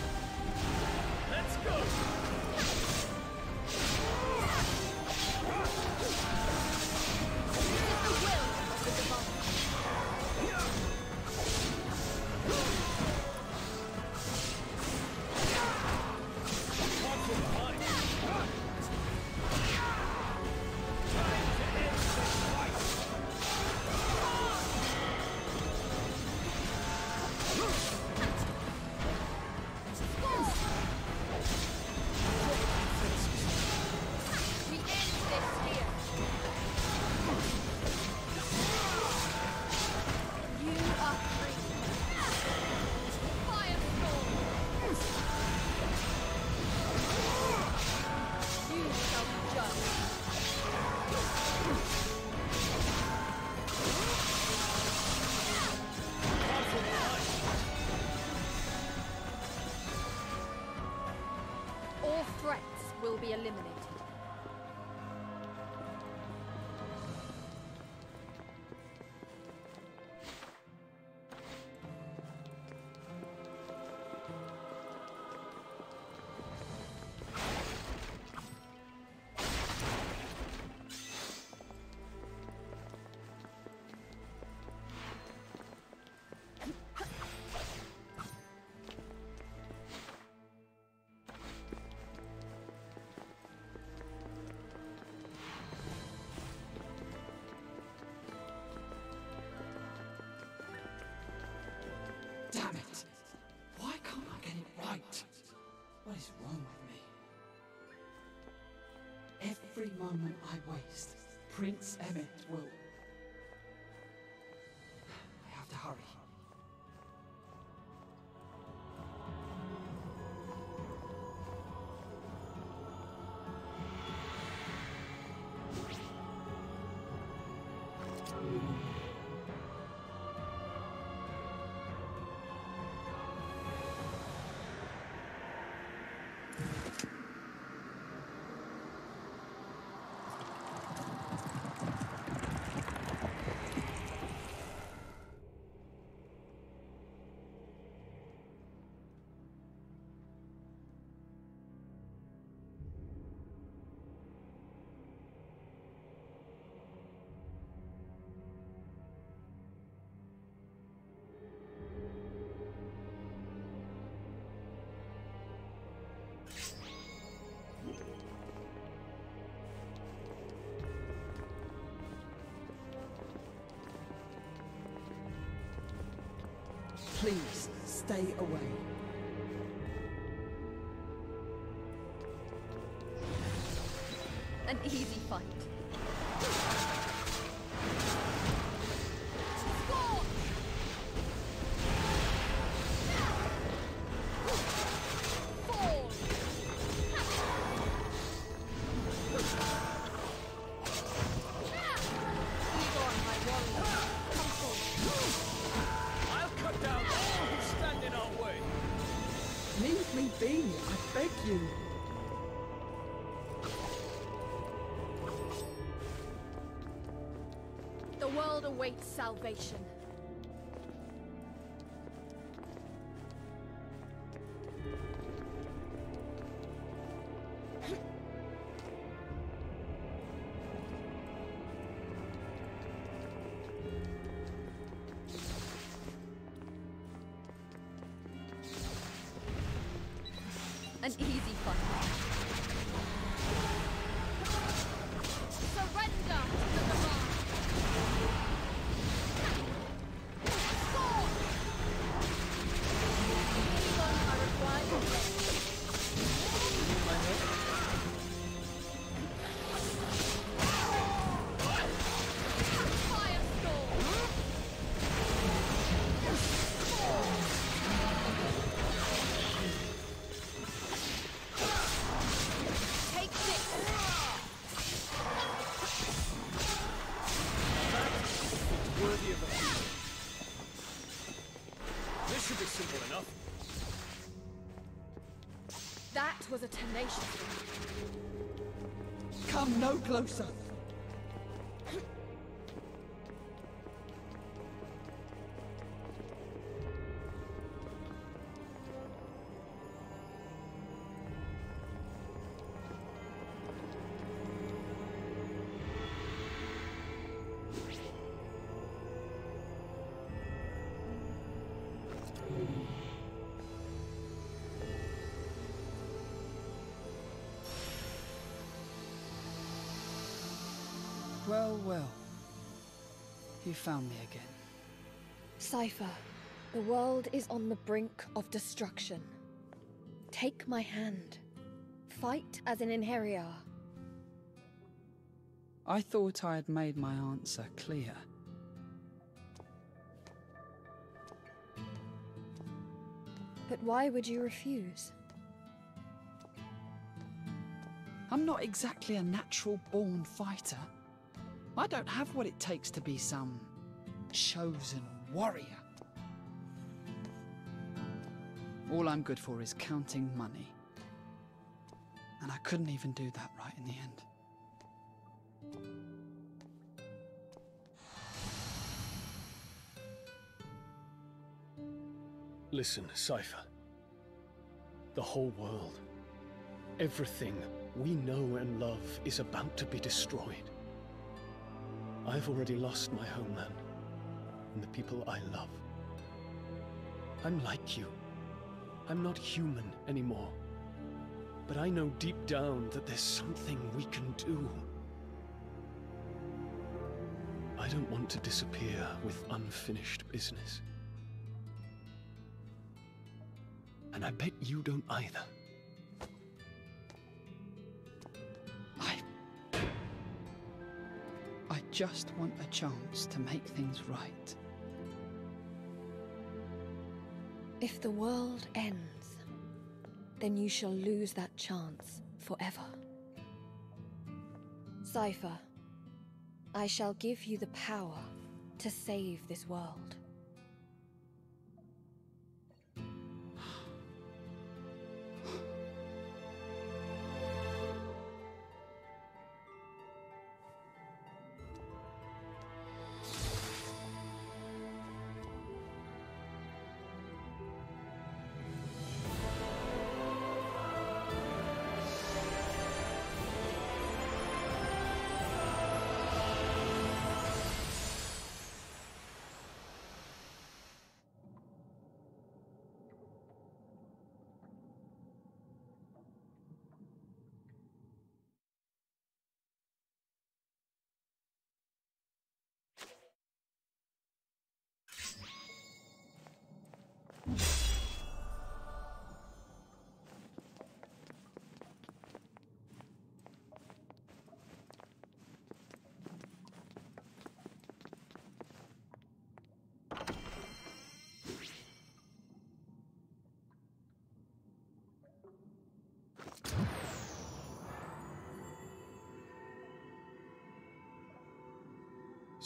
L: Let's go!
A: threats will be eliminated.
I: Prince Emmett. Please stay away.
A: salvation. tenacious.
I: Come no closer. Well, well. You found me again.
G: Cypher, the world is on the brink of destruction. Take my hand. Fight as an Einherjar.
I: I thought I had made my answer clear.
G: But why would you refuse?
I: I'm not exactly a natural born fighter. I don't have what it takes to be some chosen warrior. All I'm good for is counting money. And I couldn't even do that right in the end.
B: Listen, Cypher. The whole world, everything we know and love is about to be destroyed. I've already lost my homeland and the people I love. I'm like you. I'm not human anymore. But I know deep down that there's something we can do. I don't want to disappear with unfinished business. And I bet you don't either.
I: I just want a chance to make things right.
G: If the world ends, then you shall lose that chance forever. Cypher, I shall give you the power to save this world.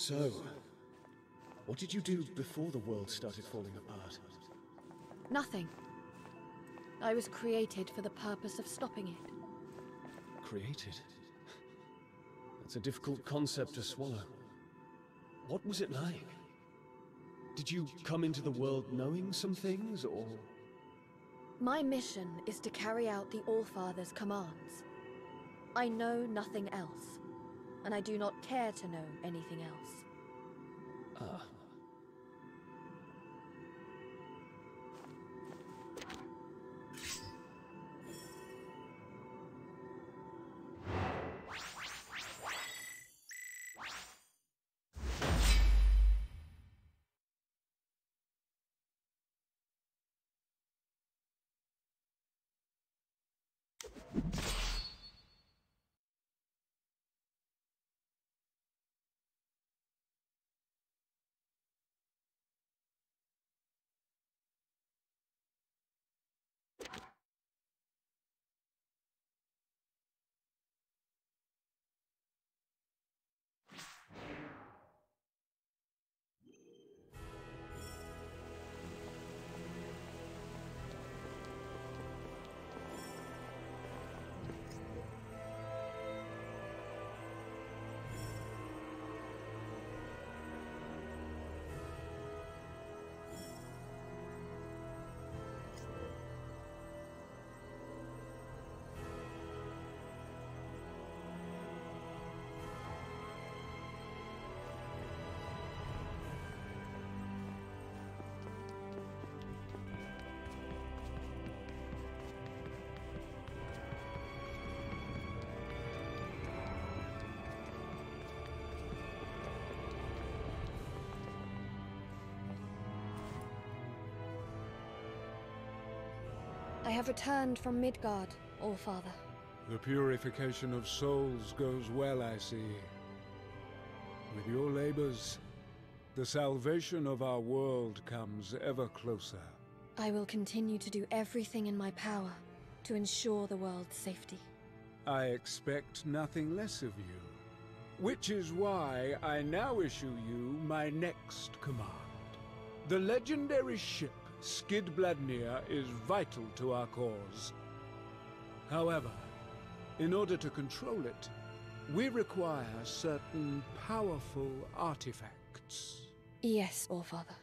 B: So, what did you do before the world started falling apart?
A: Nothing. I was created for the purpose of stopping it.
B: Created? That's a difficult concept to swallow. What was it like? Did you come into the world knowing some things, or...?
A: My mission is to carry out the Allfather's commands. I know nothing else, and I do not care to know anything else.
B: Ah.
A: I have returned from Midgard, All-Father.
L: The purification of souls goes well, I see. With your labors, the salvation of our world comes ever closer.
A: I will continue to do everything in my power to ensure the world's safety.
L: I expect nothing less of you. Which is why I now issue you my next command. The legendary ship Skidbladnir is vital to our cause. However, in order to control it, we require certain powerful artifacts.
A: Yes, All-Father.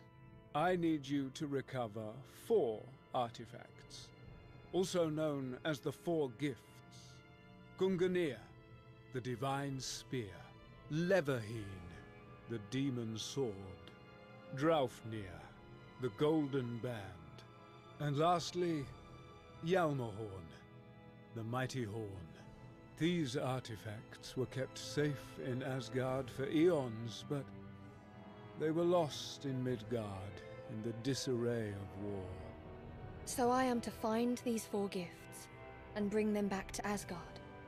L: I need you to recover four artifacts, also known as the Four Gifts. Gungnir, the Divine Spear. Leverheen, the Demon Sword. Draupnir, the Golden Band. And lastly, Gjallarhorn, the Mighty Horn. These artifacts were kept safe in Asgard for eons, but they were lost in Midgard in the disarray of war.
A: So I am to find these four gifts and bring them back to Asgard.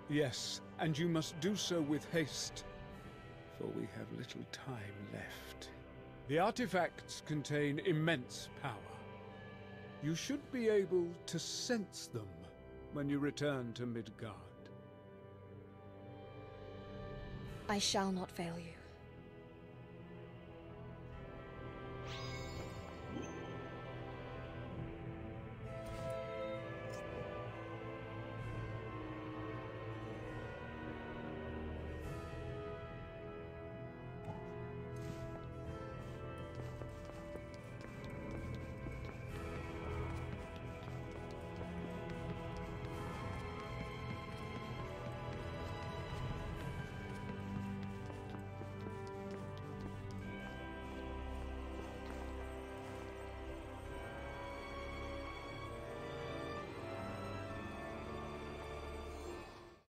L: Yes, and you must do so with haste, for we have little time left. The artifacts contain immense power. You should be able to sense them when you return to Midgard.
A: I shall not fail you.